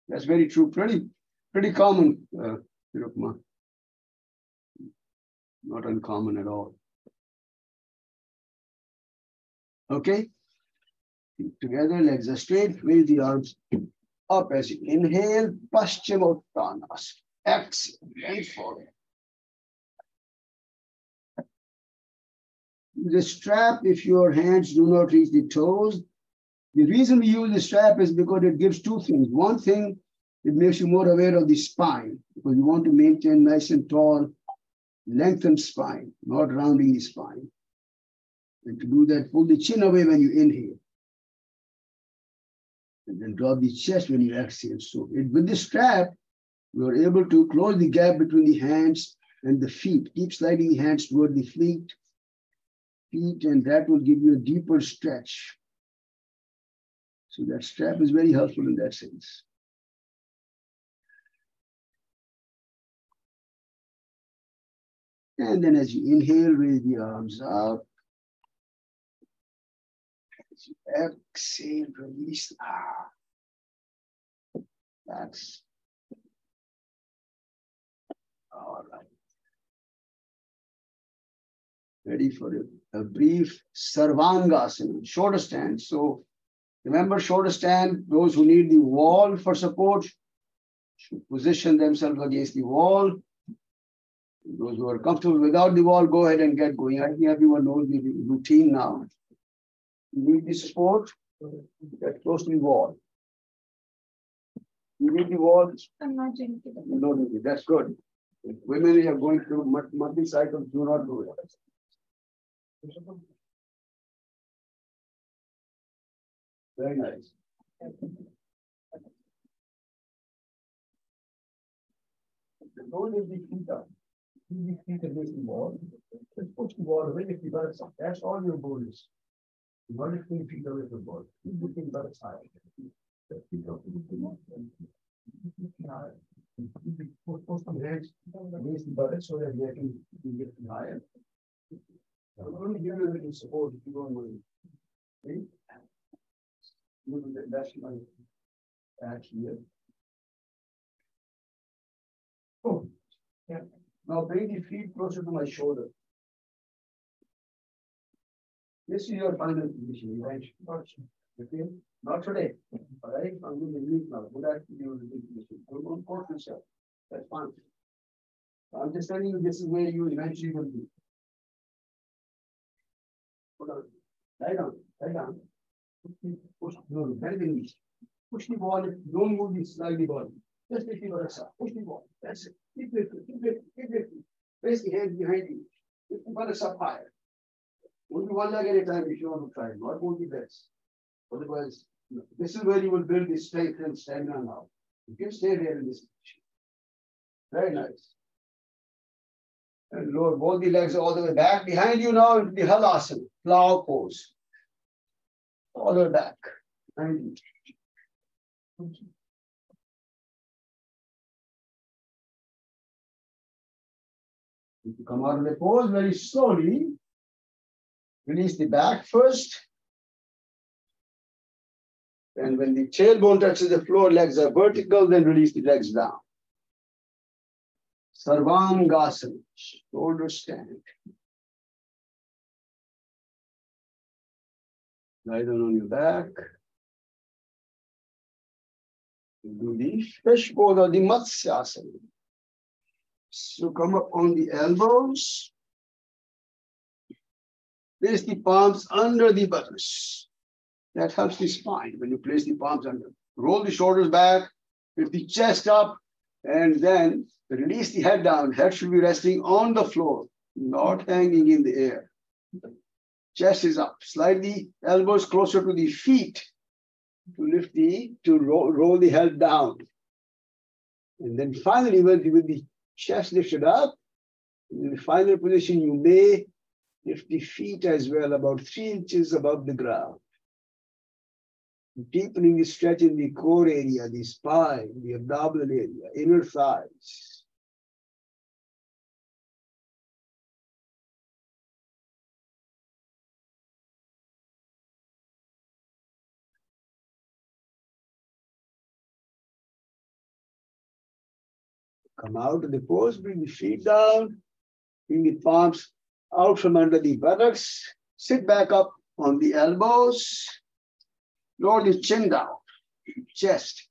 that's very true. Pretty, pretty common, uh, Not uncommon at all. Okay. Together, legs are straight. Raise the arms up as you inhale. Paschimottanasana. Exhale. Bend forward. The strap, if your hands do not reach the toes, the reason we use the strap is because it gives two things. One thing, it makes you more aware of the spine because you want to maintain nice and tall, lengthened spine, not rounding the spine. And to do that, pull the chin away when you inhale. And then drop the chest when you exhale. So it, with the strap, you are able to close the gap between the hands and the feet. Keep sliding the hands toward the feet, feet, and that will give you a deeper stretch. So that strap is very helpful in that sense. And then as you inhale, raise the arms up. As you exhale, release. Ah. That's all right. Ready for a, a brief Sarvangasana, shoulder stand. So remember shoulder stand, those who need the wall for support should position themselves against the wall. Those who are comfortable without the wall, go ahead and get going. I think everyone knows the routine now. You need the support, get close to the wall. You need the wall, I'm not doing it. no need it. That's good. If women are going through month- monthly cycles, do not do it. Very nice. Don't leave the feet up. Leave the feet against the wall. Just push the wall away if the buttocks up. That's all your goal is. You want to keep feet away from the. Keep the feet buttocks high. Just feet up to the wall. High. Push, push some hands against the buttocks so that they can can get higher. I'm going to give you a little support if you don't mind. Okay? Look at that, That's my back here. Oh, yeah. Now bring the feet closer to my shoulder. This is your final position, right? Okay, not today. All right, I'm going to leave now. Go back to your position. Don't force yourself. That's fine. I'm just telling you, this is where you eventually will be. Hold on. Lie down, lie down. Push, no, very release. Push the ball, don't move the slide the ball. Just lift the ball up, push the ball. That's it. Keep lifting, keep lifting, keep lifting. Place the hands behind you. Lift the ball up higher. One leg at a time if you want to try, not both the best. Otherwise, this is where you will build the strength and stamina now. You can stay here in this position. Very nice. And lower both the legs all the way back. Behind you now, into the halasana, plow pose. All the way back. You. If you come out of the pose very slowly, release the back first. And when the tailbone touches the floor, legs are vertical, then release the legs down. Sarvangasana, shoulder stand. Lie down on your back. Do the fish pose or the Matsyasana. So come up on the elbows. Place the palms under the buttocks. That helps the spine when you place the palms under. Roll the shoulders back, lift the chest up, and then release the head down. Head should be resting on the floor, not hanging in the air. Chest is up. Slide the elbows closer to the feet to lift the, to roll, roll the head down. And then finally, with, with the chest lifted up, in the final position, you may lift the feet as well, about three inches above the ground. Deepening the stretch in the core area, the spine, the abdominal area, inner thighs. Come out of the pose, bring the feet down, bring the palms out from under the buttocks, sit back up on the elbows, Roll your chin down, chest,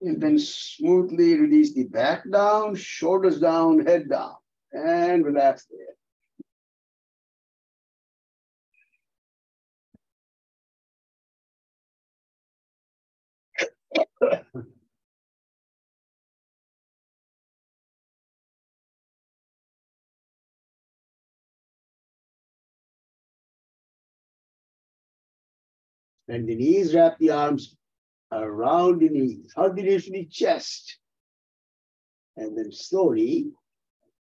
and then smoothly release the back down, shoulders down, head down, and relax there. *coughs* *coughs* *coughs* Bend the knees, wrap the arms around the knees, hug the knees to the chest. And then slowly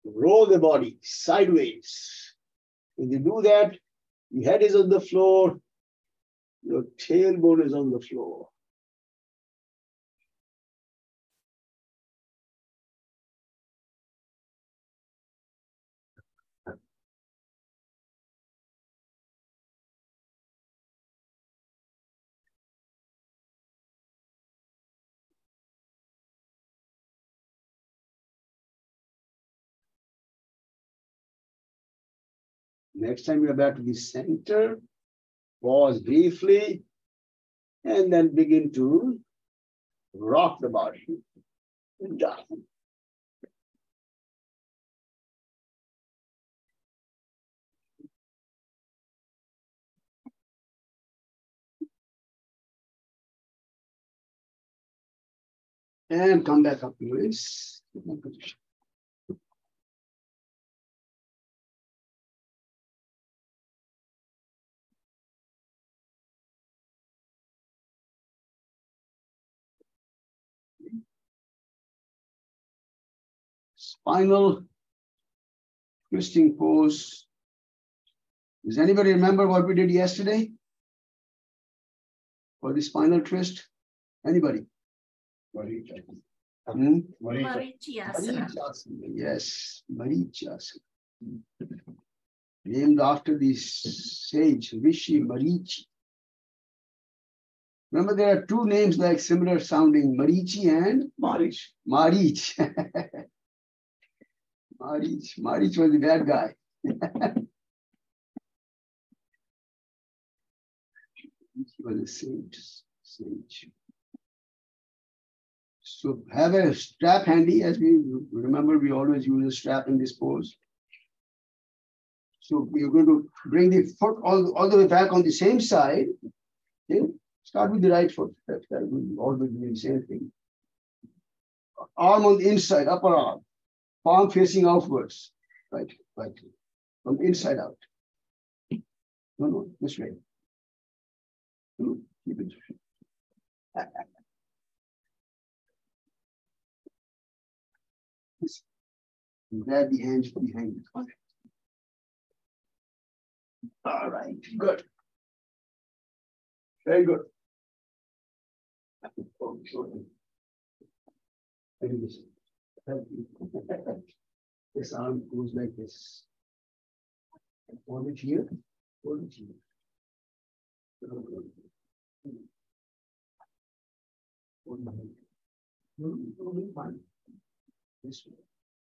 roll the body sideways. When you do that, your head is on the floor, your tailbone is on the floor. Next time you are back to the center. Pause briefly and then begin to rock the body. And come back up this position. Spinal twisting pose. Does anybody remember what we did yesterday? For the spinal twist? Anybody? Hmm? Marichyasana. Marichasana, Yes, Marichasana. Named after the sage Rishi Marichi. Remember, there are two names like similar sounding Marichi and Marich. Marich. *laughs* Marich. Marich was the bad guy. he was a sage. Sage. So have a strap handy as we remember, we always use a strap in this pose. So you're going to bring the foot all, all the way back on the same side. Okay? Start with the right foot. That's that will always do the same thing. Arm on the inside, upper arm. Palm facing outwards. Right, right. From inside out. No, no, this way. No, keep it. Grab the hands behind it. All right, good. Very good. Oh, this- *laughs* This arm goes like this. Hold it here, hold it here. Hold it no, no. This way.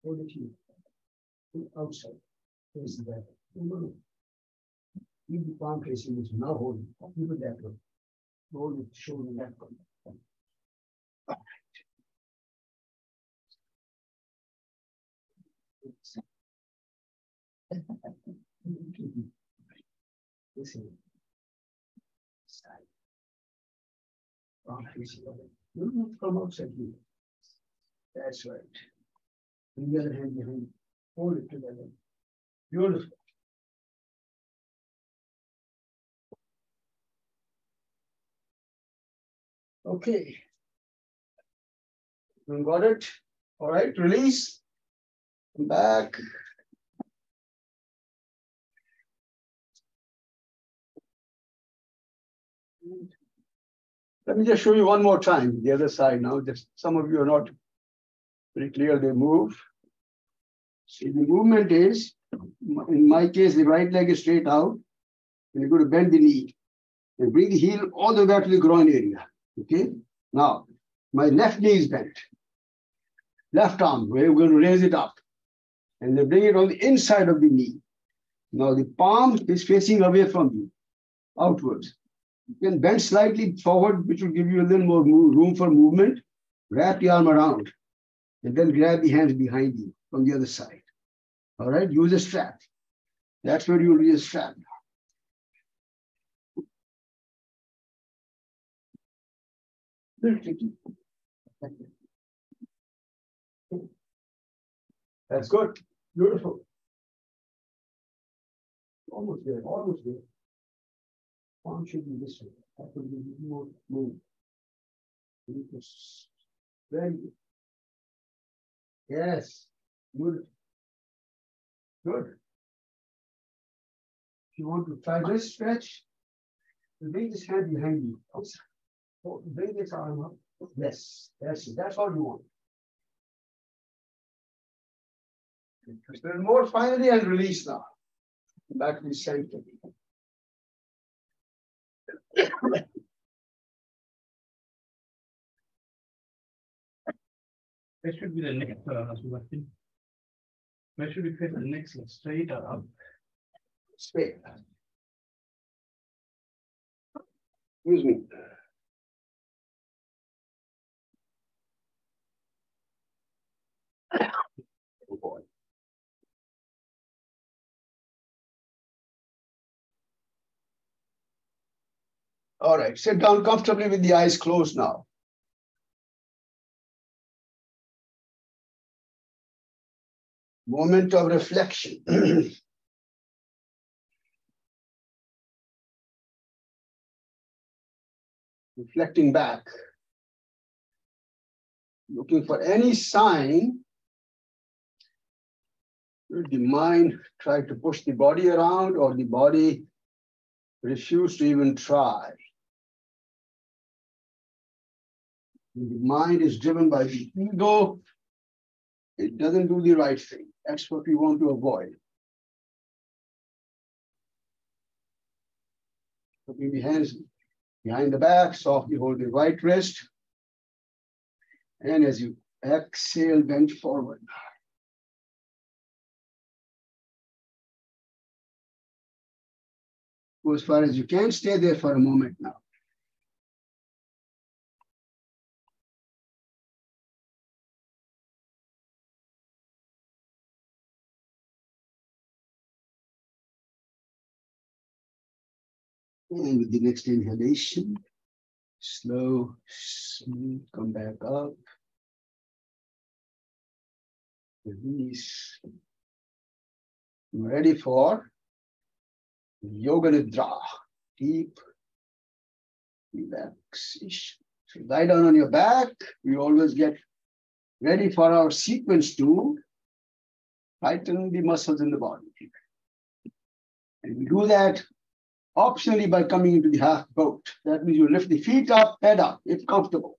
Hold it here. Put Outside. Face that. The palm facing now hold that. Hold it, shoulder that. No, from outside. That's right. Bring the other hand behind, hold it together. Beautiful. Okay. You got it? All right, release. Come back. Let me just show you one more time, the other side now, just some of you are not very clear, they move. See, the movement is, in my case, the right leg is straight out, and you're going to bend the knee. And bring the heel all the way back to the groin area. Okay. Now, my left knee is bent. Left arm, we're going to raise it up. And then bring it on the inside of the knee. Now the palm is facing away from you, outwards. You can bend slightly forward, which will give you a little more room for movement. Wrap the arm around. And then grab the hands behind you from the other side. All right, use a strap. That's where you'll use a strap. That's good. Beautiful. Almost there, almost there. Be this way. That will be more move. Very good. Yes, good. Good. If you want to try this stretch, bring this hand behind you. Oh, Bring this arm up. Yes, that's it. That's all you want. Because there more finally and release now. Back to the center. Where should be the next uh, Subhashji? Where should we fit the neck straight or up? straight. Excuse me. All right, sit down comfortably with the eyes closed now. Moment of reflection. *clears throat* Reflecting back. Looking for any sign the mind try to push the body around or the body refuse to even try. The mind is driven by the ego. It doesn't do the right thing. That's what we want to avoid. Putting the hands behind the back, softly hold the right wrist. And as you exhale, bend forward. Go as far as you can. Stay there for a moment now. And with the next inhalation, slow, smooth, come back up. Release. Ready for Yoga Nidra, deep relaxation. So lie down on your back. We always get ready for our sequence to tighten the muscles in the body. And we do that optionally by coming into the half boat. That means you lift the feet up, head up, if comfortable.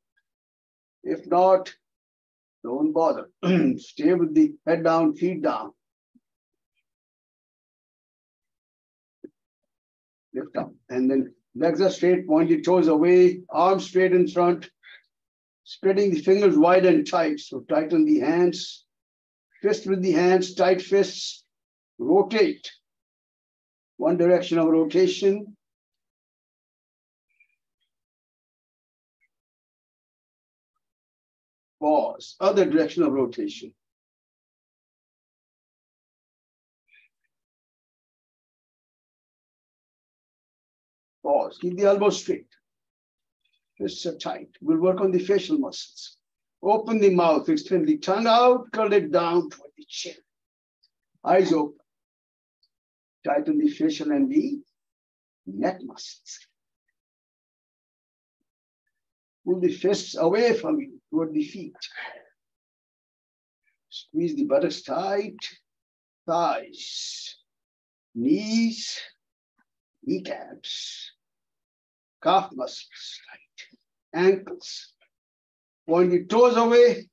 If not, don't bother. *clears throat* Stay with the head down, feet down. Lift up. And then legs are straight, pointed toes away, arms straight in front, spreading the fingers wide and tight. So tighten the hands, fist with the hands, tight fists, rotate one direction of rotation. Pause, other direction of rotation. Pause, keep the elbow straight. Fists are tight. We'll work on the facial muscles. Open the mouth, extend the tongue out, curl it down toward the chin. Eyes open tighten the facial and the neck muscles. Pull the fists away from you toward the feet. Squeeze the buttocks tight, thighs, knees, kneecaps, calf muscles tight, ankles. Point the toes away.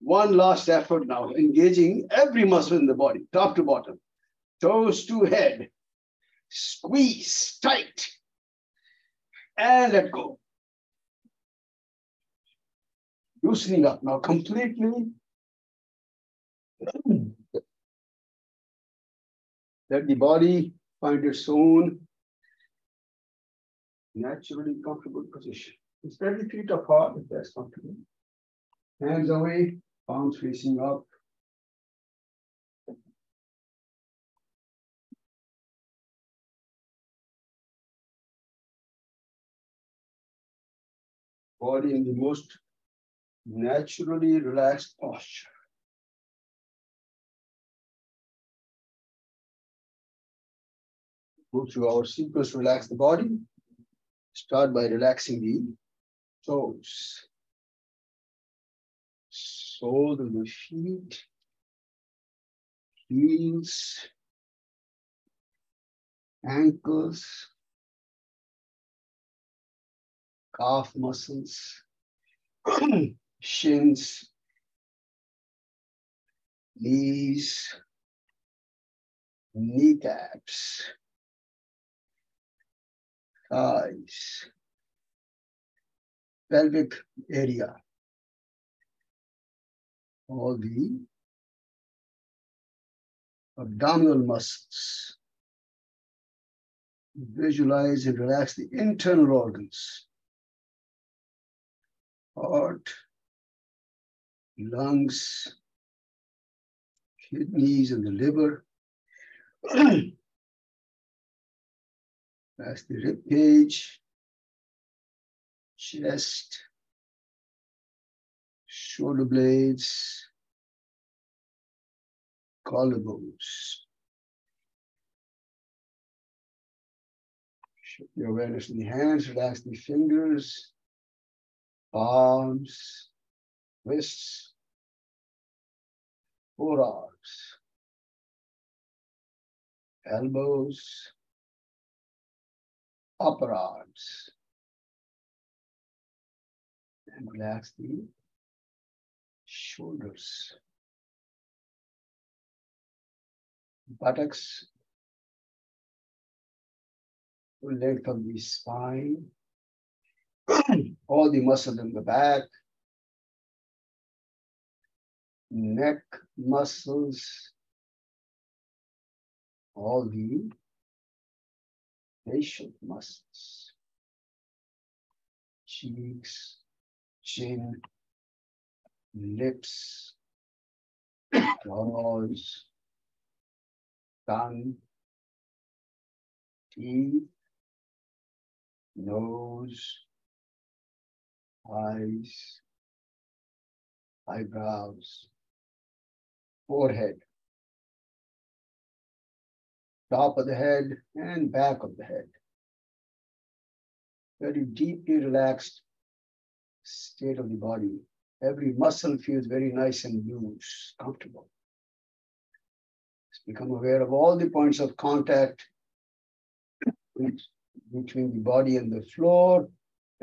One last effort now, engaging every muscle in the body, top to bottom toes to head, squeeze tight, and let go. Loosening up now completely. Let the body find its own naturally comfortable position. Spread the feet apart if that's comfortable. Hands away, palms facing up. Body in the most naturally relaxed posture. Go through our sequence, relax the body. Start by relaxing the toes, soles of the feet, heels, ankles, calf muscles, *clears throat* shins, knees, kneecaps, thighs, pelvic area, all the abdominal muscles, Visualize and relax the internal organs. Heart, lungs, kidneys and the liver. *clears throat* That's the rib cage, chest, shoulder blades, collarbones. Shift your awareness in the hands, relax the fingers, palms, wrists, forearms, elbows, upper arms. And relax the shoulders, buttocks, length of the spine, *clears throat* all the muscles in the back, neck muscles, all the facial muscles, cheeks, chin, lips, *coughs* jaws, tongue, teeth, nose, eyes, eyebrows, forehead, top of the head and back of the head. Very deeply relaxed state of the body. Every muscle feels very nice and loose, comfortable. Just become aware of all the points of contact between the body and the floor.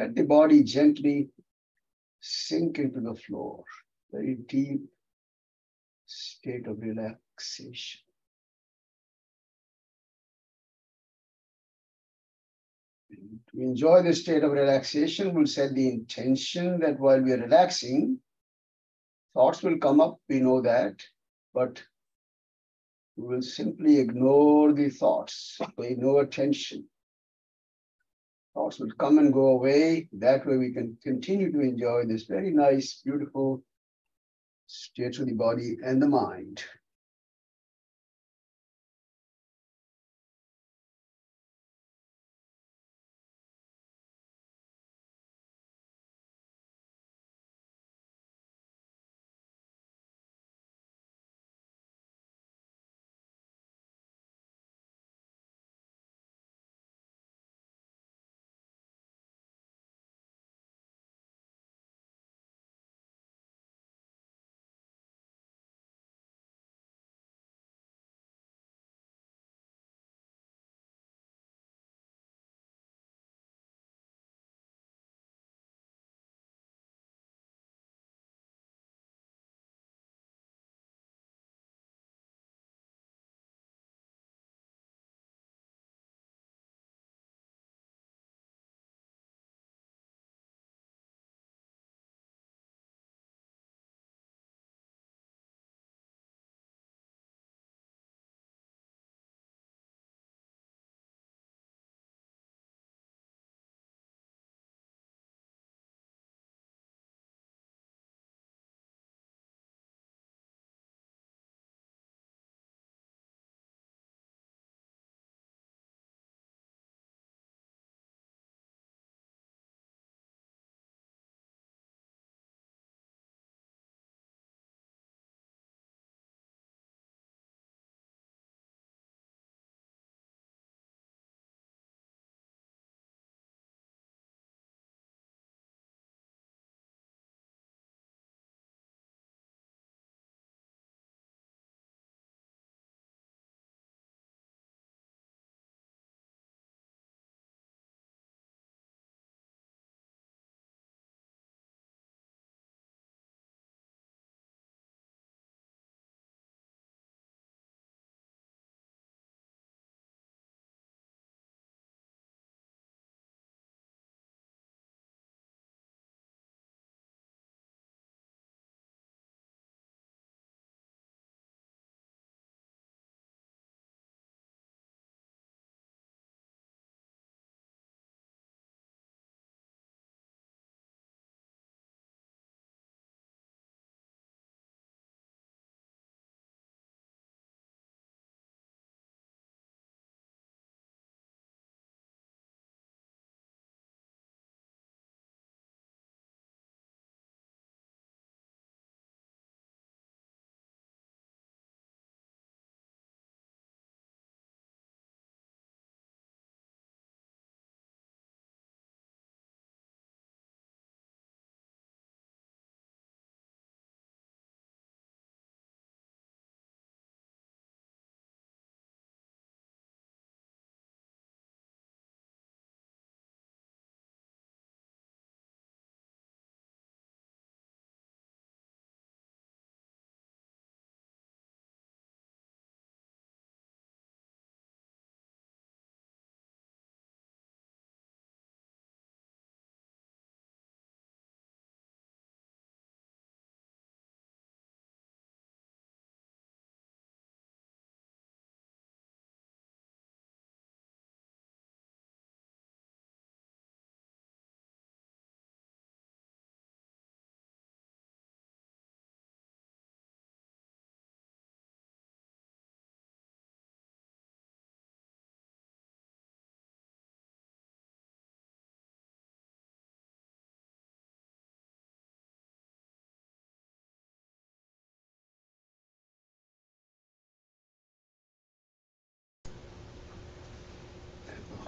Let the body gently sink into the floor. Very deep state of relaxation. To enjoy the state of relaxation, we'll set the intention that while we are relaxing, thoughts will come up, we know that, but we will simply ignore the thoughts, pay no attention. Thoughts will come and go away. That way we can continue to enjoy this very nice, beautiful state of the body and the mind.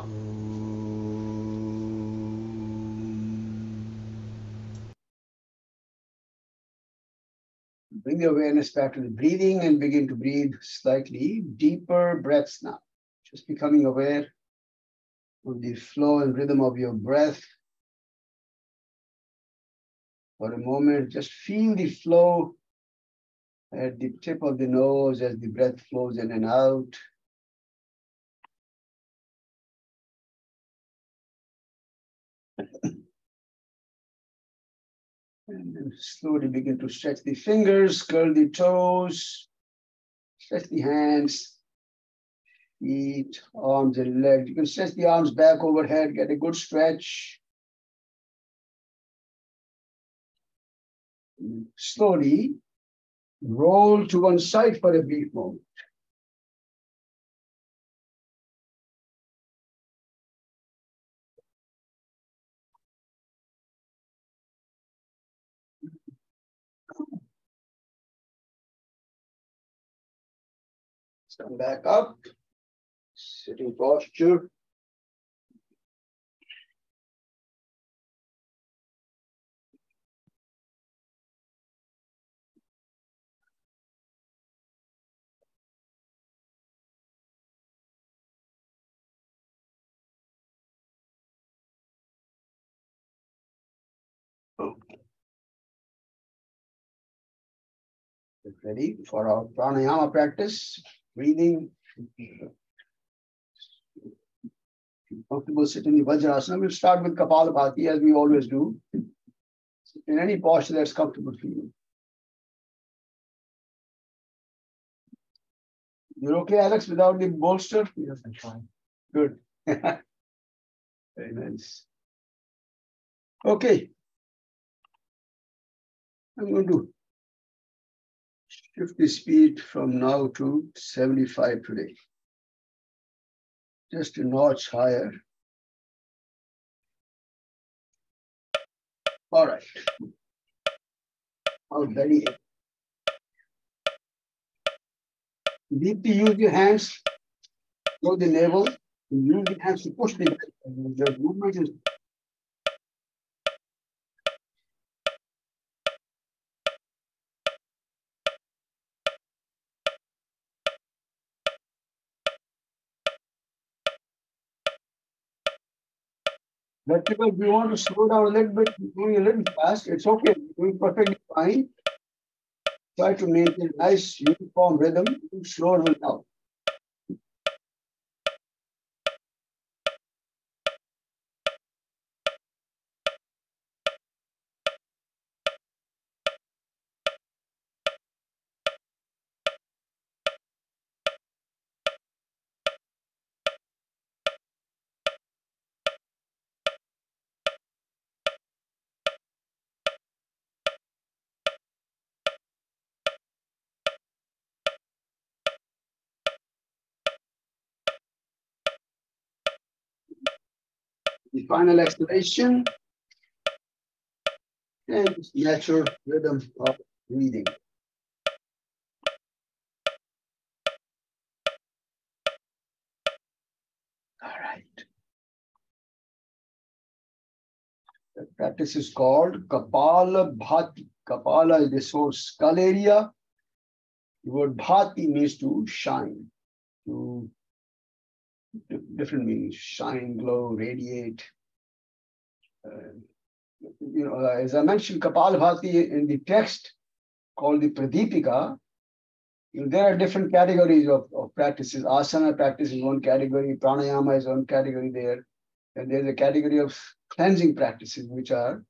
Um, bring the awareness back to the breathing and begin to breathe slightly deeper breaths now. Just becoming aware of the flow and rhythm of your breath. For a moment, just feel the flow at the tip of the nose as the breath flows in and out. And then slowly begin to stretch the fingers, curl the toes, stretch the hands, feet, arms, and legs. You can stretch the arms back overhead, get a good stretch. Slowly roll to one side for a brief moment. Stand back up, sitting posture. Ready for our pranayama practice, breathing. Comfortable sitting in the Vajrasana. We'll start with Kapalabhati as we always do. In any posture that's comfortable for you. You're okay, Alex, without the bolster? Yes, I'm fine. Good. *laughs* Very nice. Okay. I'm going to shift the speed from now to 75 today. Just a notch higher. All right. Our belly. Deeply use your hands, go the navel, use the hands to push the, the movement is vertical. If you want to slow down a little bit, going a little fast, it's okay. We're doing perfectly fine. Try to maintain nice uniform rhythm, slower will The final exhalation and natural rhythm of breathing. All right. The practice is called Kapala Bhati. Kapala is the source skull area. The word Bhati means to shine, to different meanings shine, glow, radiate. Uh, you know, uh, as I mentioned, Kapalabhati in the text called the Pradipika, you know, there are different categories of, of practices. Asana practice is one category, pranayama is one category there. And there's a category of cleansing practices, which are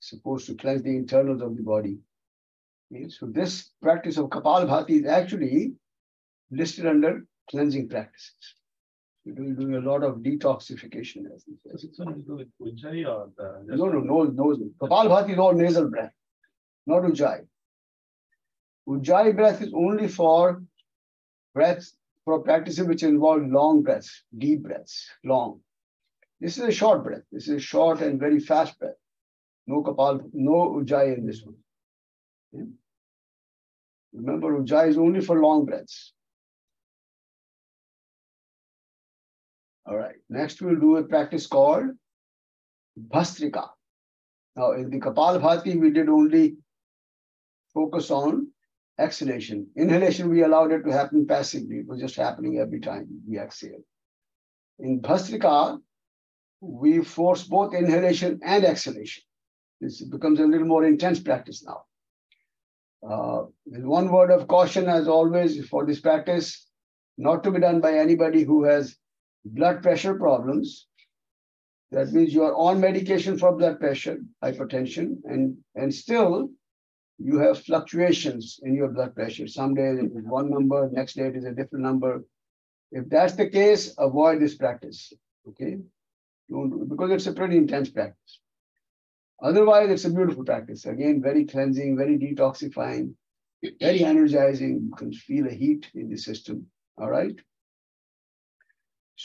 supposed to cleanse the internals of the body. Okay, so this practice of Kapalabhati is actually listed under cleansing practices. You're doing, doing a lot of detoxification. As. Is it something to do with Ujjayi or the? No, no, no, no. Kapalabhati is all nasal breath, not Ujjayi. Ujjayi breath is only for breaths, for practices which involve long breaths, deep breaths, long. This is a short breath. This is a short and very fast breath. No Kapal, no Ujjayi in this one. Okay? Remember, Ujjayi is only for long breaths. All right. Next, we'll do a practice called Bhastrika. Now, in the Kapalbhati, we did only focus on exhalation. Inhalation, we allowed it to happen passively. It was just happening every time we exhale. In Bhastrika, we force both inhalation and exhalation. This becomes a little more intense practice now. Uh, one word of caution, as always, for this practice, not to be done by anybody who has blood pressure problems. That means you are on medication for blood pressure, hypertension, and, and still you have fluctuations in your blood pressure. Some days it is one number, next day it is a different number. If that's the case, avoid this practice. Okay? Don't, because it's a pretty intense practice. Otherwise, it's a beautiful practice. Again, very cleansing, very detoxifying, very energizing. You can feel a heat in the system. All right.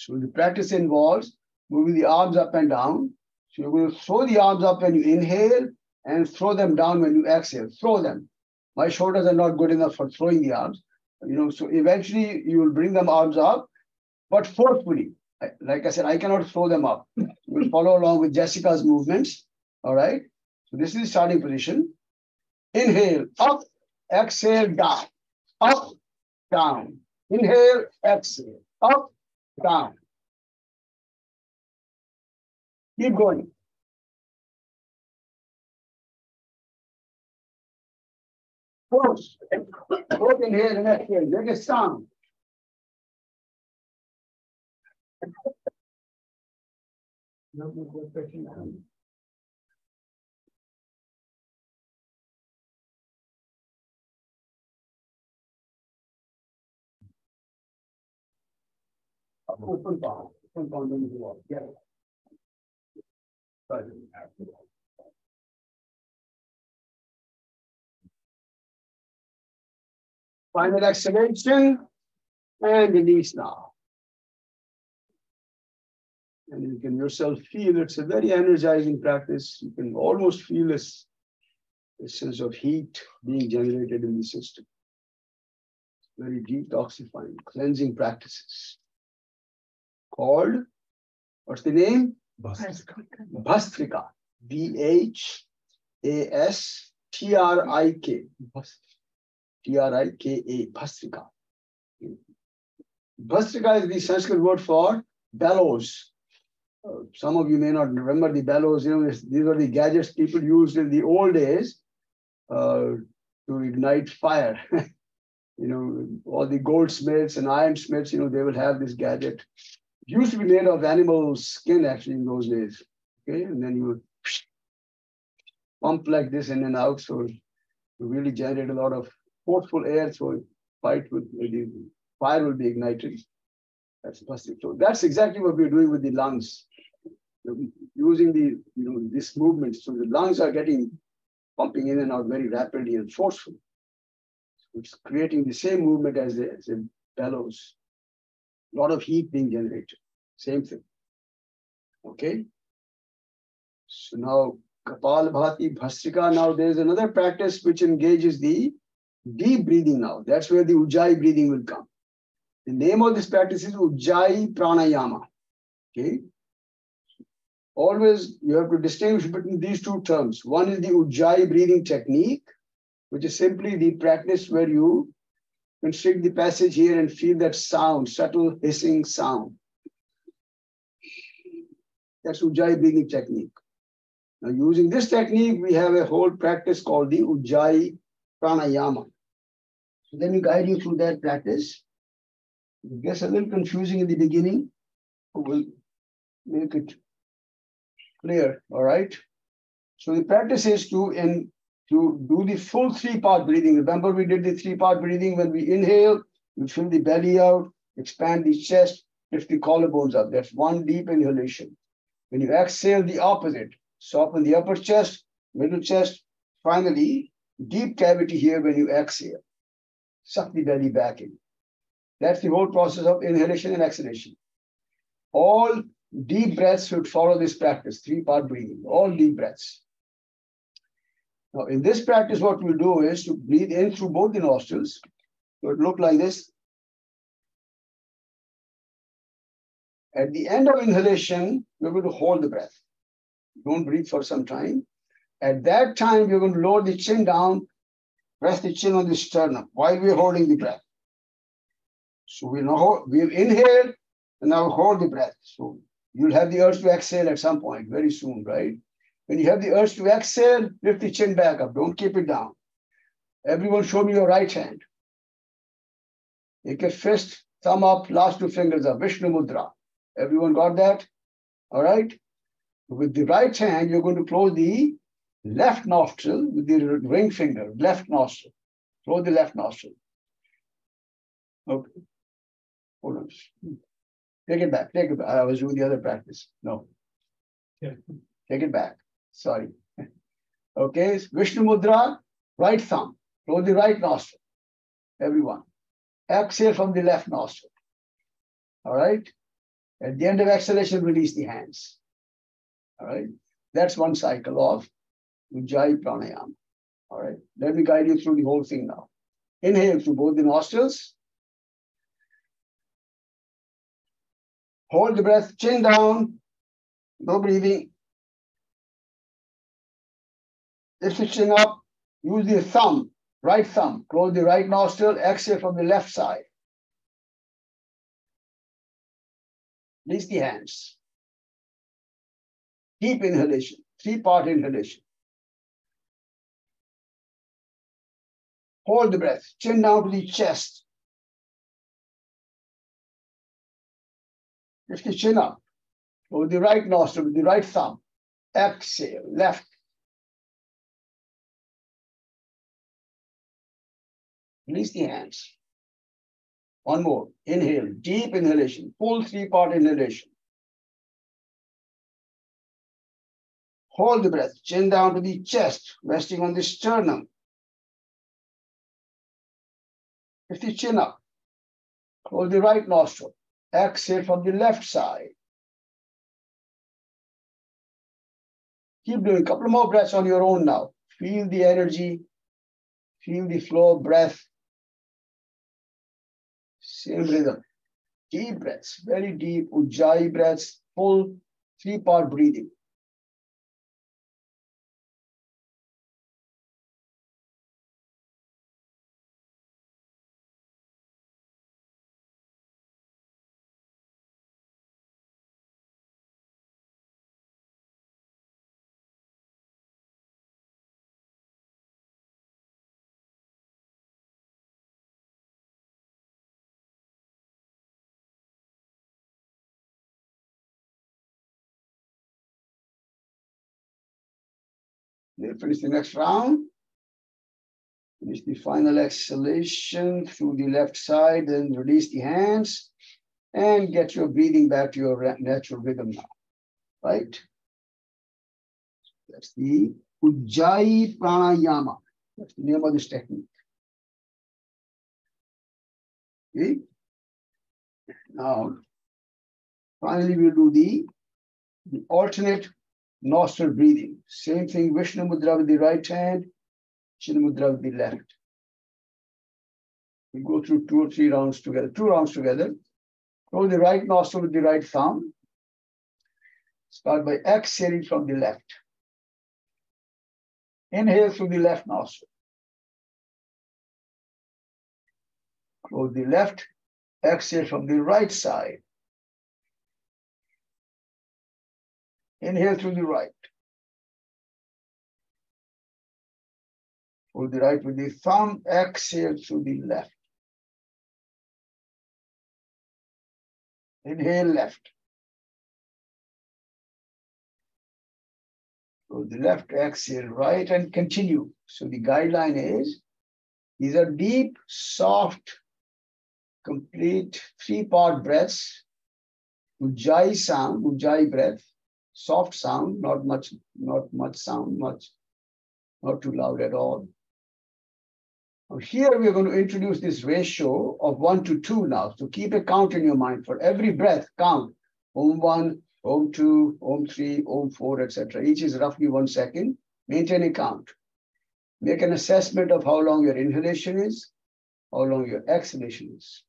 So the practice involves moving the arms up and down. So you're going to throw the arms up when you inhale and throw them down when you exhale. Throw them. My shoulders are not good enough for throwing the arms. You know, so eventually you will bring them arms up, but forcefully. Like I said, I cannot throw them up. We'll follow along with Jessica's movements. All right. So this is the starting position. Inhale, up, exhale, down, up, down. Inhale, exhale, up, down. Keep going. Close. Both inhale and exhale. Make a sound. No more question. Into the wall. Yeah. Right. Final exhalation and release now. And you can yourself feel it's a very energizing practice. You can almost feel this, this sense of heat being generated in the system. Very detoxifying, cleansing practices called, what's the name? Bhastrika. B H A S T R I K. T R I K A. Bhastrika. Bhastrika is the Sanskrit word for bellows. Uh, some of you may not remember the bellows. You know, these were the gadgets people used in the old days uh, to ignite fire. *laughs* you know, all the goldsmiths and ironsmiths, you know, they will have this gadget used to be made of animal skin actually in those days. Okay, and then you would pump like this in and out, so it really generate a lot of forceful air, so fight with really, fire will be ignited. That's positive. So that's exactly what we're doing with the lungs. Using the you know this movement, so the lungs are getting pumping in and out very rapidly and forceful. So it's creating the same movement as the, as the bellows lot of heat being generated. Same thing. Okay. So now Kapal Bhati Bhastrika. Now there's another practice which engages the deep breathing now. That's where the Ujjayi breathing will come. The name of this practice is Ujjayi Pranayama. Okay. Always you have to distinguish between these two terms. One is the Ujjayi breathing technique, which is simply the practice where you constrict the passage here and feel that sound, subtle hissing sound. That's Ujjayi breathing technique. Now, using this technique, we have a whole practice called the Ujjayi Pranayama. So let me guide you through that practice. It gets a little confusing in the beginning. We'll make it clear, all right? So the practice is to, in to do the full three part breathing. Remember, we did the three part breathing when we inhale, we fill the belly out, expand the chest, lift the collarbones up. That's one deep inhalation. When you exhale, the opposite, soften the upper chest, middle chest. Finally, deep cavity here when you exhale. Suck the belly back in. That's the whole process of inhalation and exhalation. All deep breaths should follow this practice, three part breathing, all deep breaths. Now, in this practice, what we'll do is to breathe in through both the nostrils. So it look like this. At the end of inhalation, we're going to hold the breath. Don't breathe for some time. At that time, you're going to lower the chin down, rest the chin on the sternum while we're holding the breath. So we know we've inhaled and now hold the breath. So you'll have the urge to exhale at some point very soon, right? When you have the urge to exhale, lift the chin back up. Don't keep it down. Everyone show me your right hand. Take a fist, thumb up, last two fingers up, Vishnu Mudra. Everyone got that? All right? With the right hand, you're going to close the left nostril with the ring finger, left nostril. Close the left nostril. Okay. Hold on. Take it back. Take it back. I was doing the other practice. No. Yeah. Take it back. Sorry. Okay. Vishnu Mudra, right thumb. Close the right nostril. Everyone. Exhale from the left nostril. All right. At the end of exhalation, release the hands. All right. That's one cycle of Ujjayi Pranayama. All right. Let me guide you through the whole thing now. Inhale through both the nostrils. Hold the breath, chin down, no breathing. Chin up, use the thumb, right thumb, close the right nostril, exhale from the left side. Release the hands. Deep inhalation, three part inhalation. Hold the breath, chin down to the chest. Lift the chin up. With the right nostril, with the right thumb. Exhale, left. Release the hands. One more. Inhale, deep inhalation, full three part inhalation. Hold the breath, chin down to the chest, resting on the sternum. Lift the chin up. Close the right nostril. Exhale from the left side. Keep doing a couple more breaths on your own now. Feel the energy. Feel the flow of breath. Same rhythm. Deep breaths, very deep Ujjayi breaths, full three part breathing. Then finish the next round. Finish the final exhalation through the left side, and release the hands and get your breathing back to your natural rhythm now. Right? That's the Ujjayi Pranayama. That's the name of this technique. Okay. Now, finally, we'll do the, the alternate nostril breathing. Same thing, Vishnu Mudra with the right hand, Chin Mudra with the left. We go through two or three rounds together, two rounds together. Close the right nostril with the right thumb. Start by exhaling from the left. Inhale through the left nostril. Close the left, exhale from the right side. Inhale through the right. Through the right with the thumb, exhale through the left. Inhale left. Through the left, exhale right, and continue. So the guideline is these are deep, soft, complete three-part breaths. Ujjayi sound, Ujjayi breath soft sound, not much, not much sound, much, not too loud at all. Now here we are going to introduce this ratio of one to two now. So keep a count in your mind for every breath, count. Om one, Om two, Om three, Om four, etc. Each is roughly one second. Maintain a count. Make an assessment of how long your inhalation is, how long your exhalation is.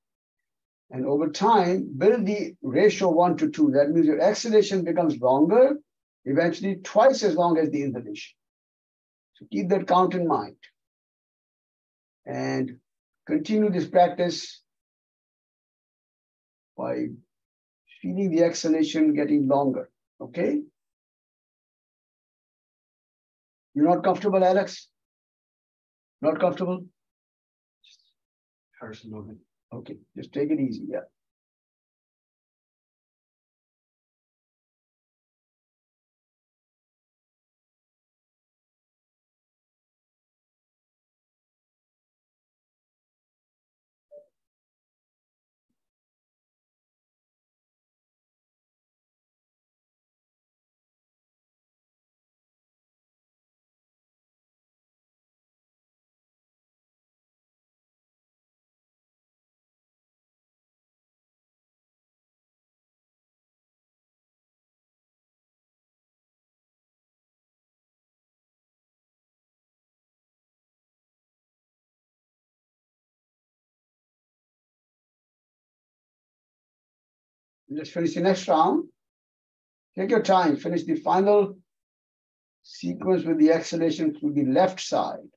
And over time, build the ratio one to two. That means your exhalation becomes longer, eventually twice as long as the inhalation. So keep that count in mind. And continue this practice by feeling the exhalation getting longer. Okay? You're not comfortable, Alex? Not comfortable? Bit. Okay, just take it easy. Yeah. Let's finish the next round. Take your time, finish the final sequence with the exhalation through the left side.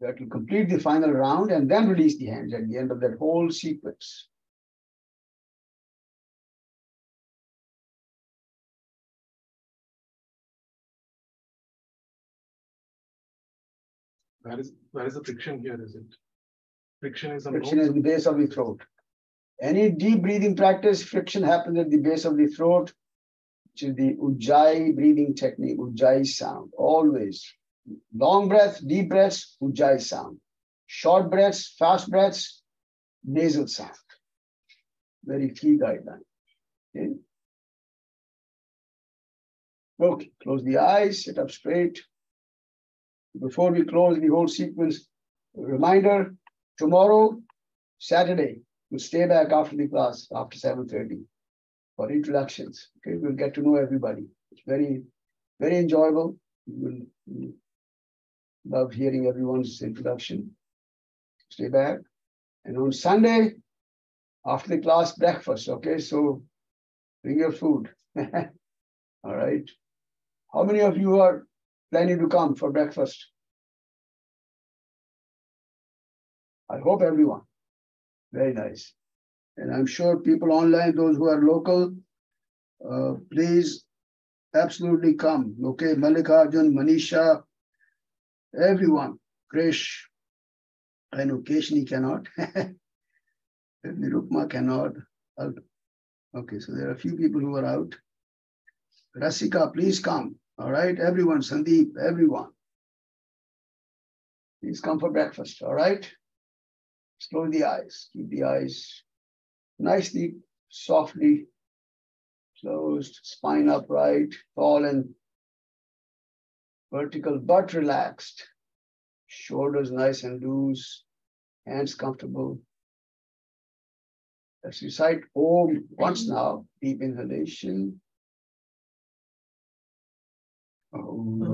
That will complete the final round and then release the hands at the end of that whole sequence. Where is, where is the friction here, is it? Friction is on Friction is the base of the throat. Any deep breathing practice, friction happens at the base of the throat, which is the Ujjayi breathing technique, Ujjayi sound, always. Long breath, deep breaths, Ujjayi sound. Short breaths, fast breaths, nasal sound. Very key guideline. Okay. Okay, close the eyes, sit up straight. Before we close the whole sequence, reminder, tomorrow, Saturday, we'll stay back after the class, after 7.30 for introductions. Okay, we'll get to know everybody. It's very, very enjoyable. We'll, love hearing everyone's introduction. Stay back. And on Sunday, after the class, breakfast. Okay, so bring your food. *laughs* All right. How many of you are planning to come for breakfast? I hope everyone. Very nice. And I'm sure people online, those who are local, uh, please absolutely come. Okay, Malika Mallikarjun, Manisha, everyone, Krish. I know Keshni cannot. *laughs* Nirupma cannot. Okay, so there are a few people who are out. Rasika, please come. All right, everyone, Sandeep, everyone. Please come for breakfast. All right. Close the eyes. Keep the eyes nicely, softly closed, spine upright, tall and vertical, but relaxed. Shoulders nice and loose, hands comfortable. Let's recite Om once now. Deep inhalation. Om.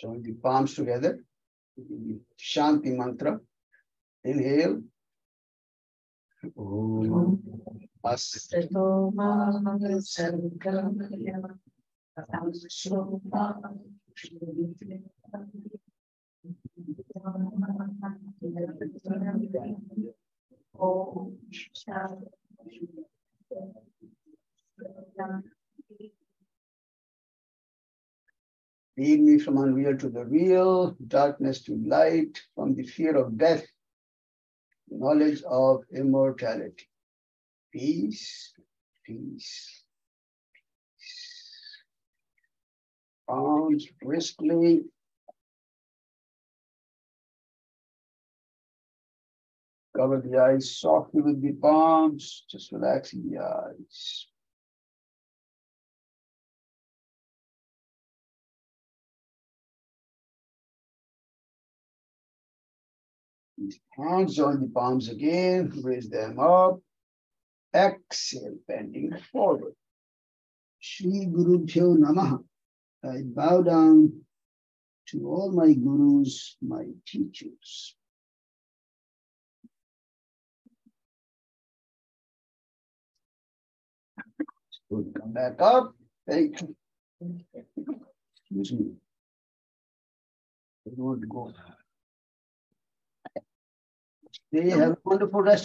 Join the palms together. Shanti mantra. Inhale. Om. As- Lead me from unreal to the real, darkness to light, from the fear of death, knowledge of immortality. Peace, peace. arms, briskly. Cover the eyes softly with the palms, just relaxing the eyes. These hands on the palms again, raise them up. Exhale, bending forward. Shri Guru Namaha. I bow down to all my gurus, my teachers. Good. Come back up. Thank you. Excuse me. Good go. They have a wonderful rest.